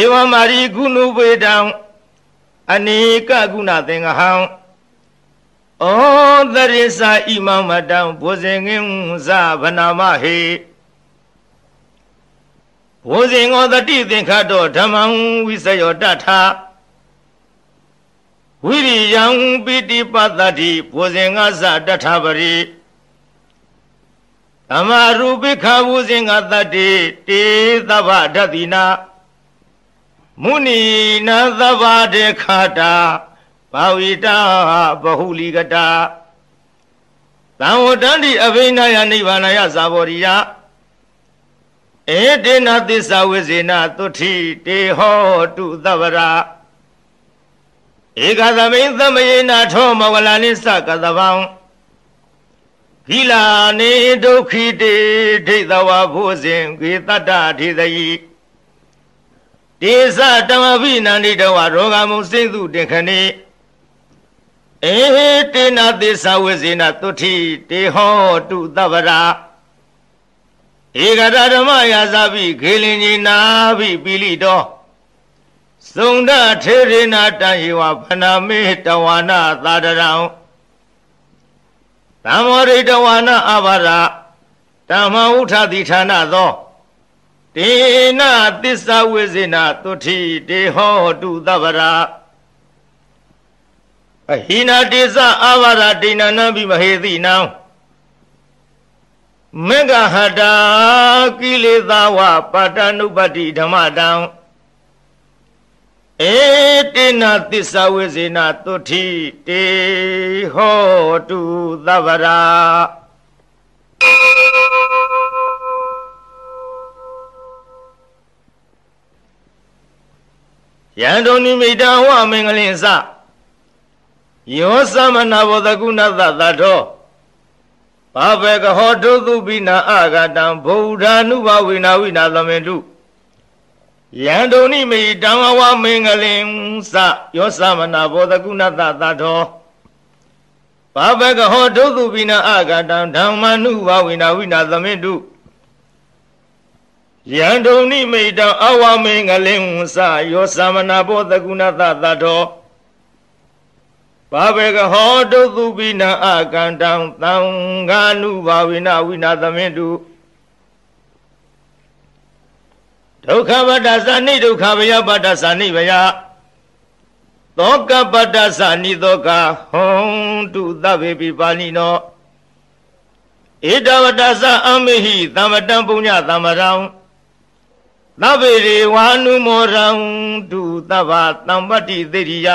ဧဝမာရိကုဏုပေတံအနေကကုဏသင်္ဃဟံ ဩသရိစာဣမမတံဘုဇင်ငင်းဇဗနာမဟေဘုဇင်ဩတတိသင်္ခတောဓမ္မံဝိစယောတထဝိရိယံပိတိပတ္တိဘုဇင်ငါဇတထပရိသမ္မာရူပိခဝုဇင်္ဂတတ္တိတေသဗ္ဗဓတ္တိနာမုဏီနာသဗ္ဗဒေခတာ ဘာဝိတာဘဟုလိကတာသံဝတ္တန္တိအဘိနာယနိဗ္ဗာနယဇာဘောရိယဧတေနသစ္စာဝိဇေနသုထိတေဟောတုသဗ္ဗရာဧကသမိန်သမယေနာထောမဝလာနိသကသဗံခိလာနေဒုက္ခိတေဒိဋ္ဌဝဘုဇင်ကေတတ္တထေသယိတေသတမဘိနန္တိတဝရောဂမုစိသုတေခဏိ အေတေနသစ္စာဝေဇေနသုထိတေဟောတုသဗ္ဗရာဧကရဓမ္မယာဇာပိခေလင်ကြီးနာပိပိလိတောသုံဒထေရေနာတံယေဝဖနာမေတဝါနာသာဒရံသံမောရိတဝါနာအဘာရဓမ္မဥထတိဌာနသောတေနသစ္စာဝိဇေနသုတိတေဟောတုသဗ္ဗရာ အဟိနာတေသအာဘာရဒိဏနံပိမဟေတိနံမေဃဟတာကိလေသာဝပါတနုပတိဓမ္မတံဧတေနသစ္စာဝေဇေနသုတိတေဟောတုသဗ္ဗရာယံတုန်နိမိတဝမင်္ဂလင်စ ယောသမနာဘောတကုဏသသတောဘာဘေကဟောတုသုပိနာအာဂတံဗုဒ္ဓ ानु ဘဝိနာဝိနာသမေတုယံတုန်နိမိတံဝမင်္ဂလင်စယောသမနာဘောတကုဏသသတောဘာဘေကဟောတုသုပိနာအာဂတံဓမ္မ ानु ဘဝိနာဝိနာသမေတုယံဒုံနိမိတံအဝမေငလင်စယောသမနာဘောတကုဏသတတော ဘာဘေကဟောတုသုပိနံအကန္တံသံဃာနုဘာဝိနဝိနာသမင်တုဒုက္ခပတ္တသဏိဒုက္ခဗယပတ္တသဏိဗယသောကပတ္တသဏိသောကဟွန်တုသဗ္ဗေပိပါဏိနောဧတဝတ္တသအမေဟိသမ္မတံပုညသမ္မရံသဗ္ဗေရေဝါနုမောရံတုသဗ္ဗတံပတ္တိသေရိယ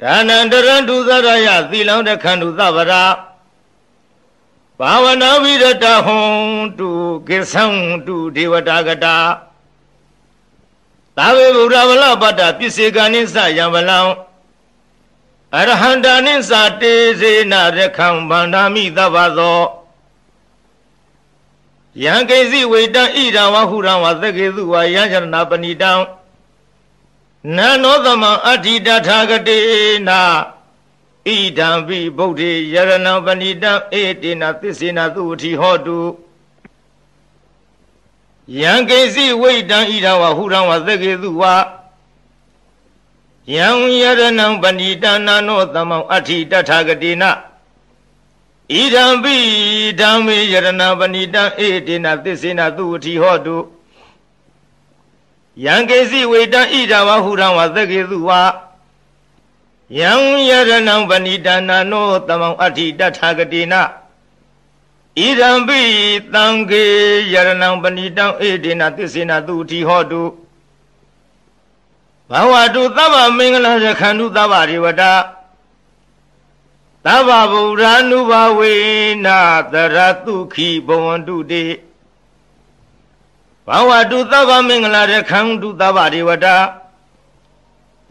ဒါနန္တရံတုသရယသီလံတခန္တုသဗ္ဗရာဘာဝနာဝိရတဟွန်တုကိသံတုဒေဝတာကတာသာဝေဗုဒ္ဓဝလပတ္တပစ္စေကနိသယံဗလံအရဟန္တာနိသတေစေနရခံဗန္ဓာမိသဗ္ဗသောယံကိစီဝိတံဣဒံဝဟုရံဝသကေသူဝယံချရဏပဏိတံ နနောသမံအဋ္ဌိတထာဂတေနာဣဒံပိဗုဒ္ဓေယရဏပဏိတံဧတေနသစ္စေနသူအထိဟောတုယံကိစီဝိတံဣဒံဝဟုရံဝသကေသူဝယံယရဏပဏိတံနာနောသမံအဋ္ဌိတထာဂတေနာဣဒံပိဓမ္မေယရဏပဏိတံဧတေနသစ္စေနသူအထိဟောတု ယံကေစီဝေတံဣဒဝဟုရံဝသကေသူဝယံယရဏံပဏိတနာနောတမောအဋ္ဌိတထာဂတိနဣဒံပိသံဃေယရဏံပဏိတံဧတေနသစ္စေနသူအထိဟောတုဘဝတုသဗ္ဗမင်္ဂလရခန္တုသဗ္ဗရေဝတာသဗ္ဗဗုဒ္ဓ ानु ဘဝေနာတရတုခိဘဝန္တုတေ ဘဝတုသဗ္ဗမင်္ဂလာရခံတုသဗ္ဗဒေဝတာ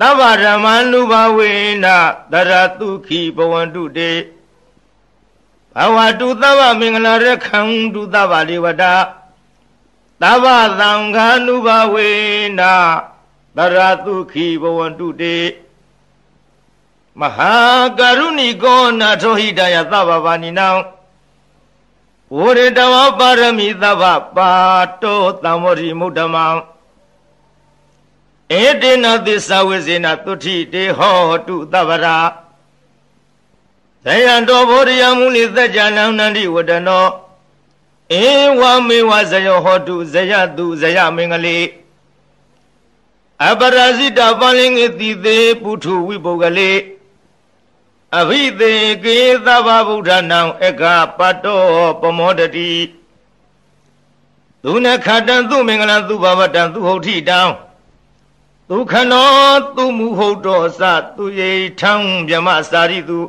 သဗ္ဗဓမ္မာနုဘဝေနာတရတုခိဘဝန္တုတေဘဝတုသဗ္ဗမင်္ဂလာရခံတုသဗ္ဗဒေဝတာသဗ္ဗသံဃာနုဘဝေနာတရတုခိဘဝန္တုတေမဟာကရုဏီကောနာထောဟိတယသဗ္ဗဗာနိနံ ဝရတဝပါရမီသဗ္ဗပါတောသံဝရိမုဒ္ဓမံဧတေနသစ္စာဝိဇေနသုတိတေဟောတုသဗ္ဗရာဇယံတော်ဘောရိယမူလိသัจ जा နံနန္တိဝတ္တနောဧဝမေဝဇယောဟောတုဇယတုဇယမင်္ဂလေအပရဇိတပလင်္ဂတိသေးပုထုဝိပုဂ္ဂလေ အဘိသေကေသဗ္ဗဗုဒ္ဓနံအကပတ္တောပမောတတိသူနခတံသူမင်္ဂလံသူဘဝတံသူဟုတ်ထိတံဒုခနောသူမူဟုတ်တော်စသူရိထံမြမစာရိတု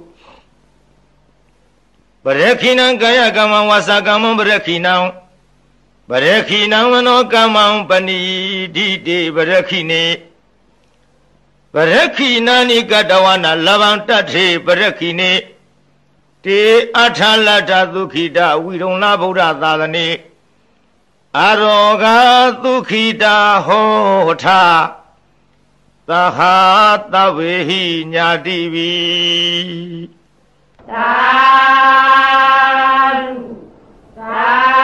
ပရခိဏံကာယကမ္မဝါစာကမ္မပရခိဏံပရခိဏံမနောကမ္မံပဏိဒိတေပရခိနေ ပရခိနာနိကတဝနာလဗံတထေပရခိနေတေအထာလတ္ထသုခိတဝိရုံလာဗုဒ္ဓသာသနေအရောဂသုခိတဟောထသဟာတဝေဟိညာတိဝီသာသာ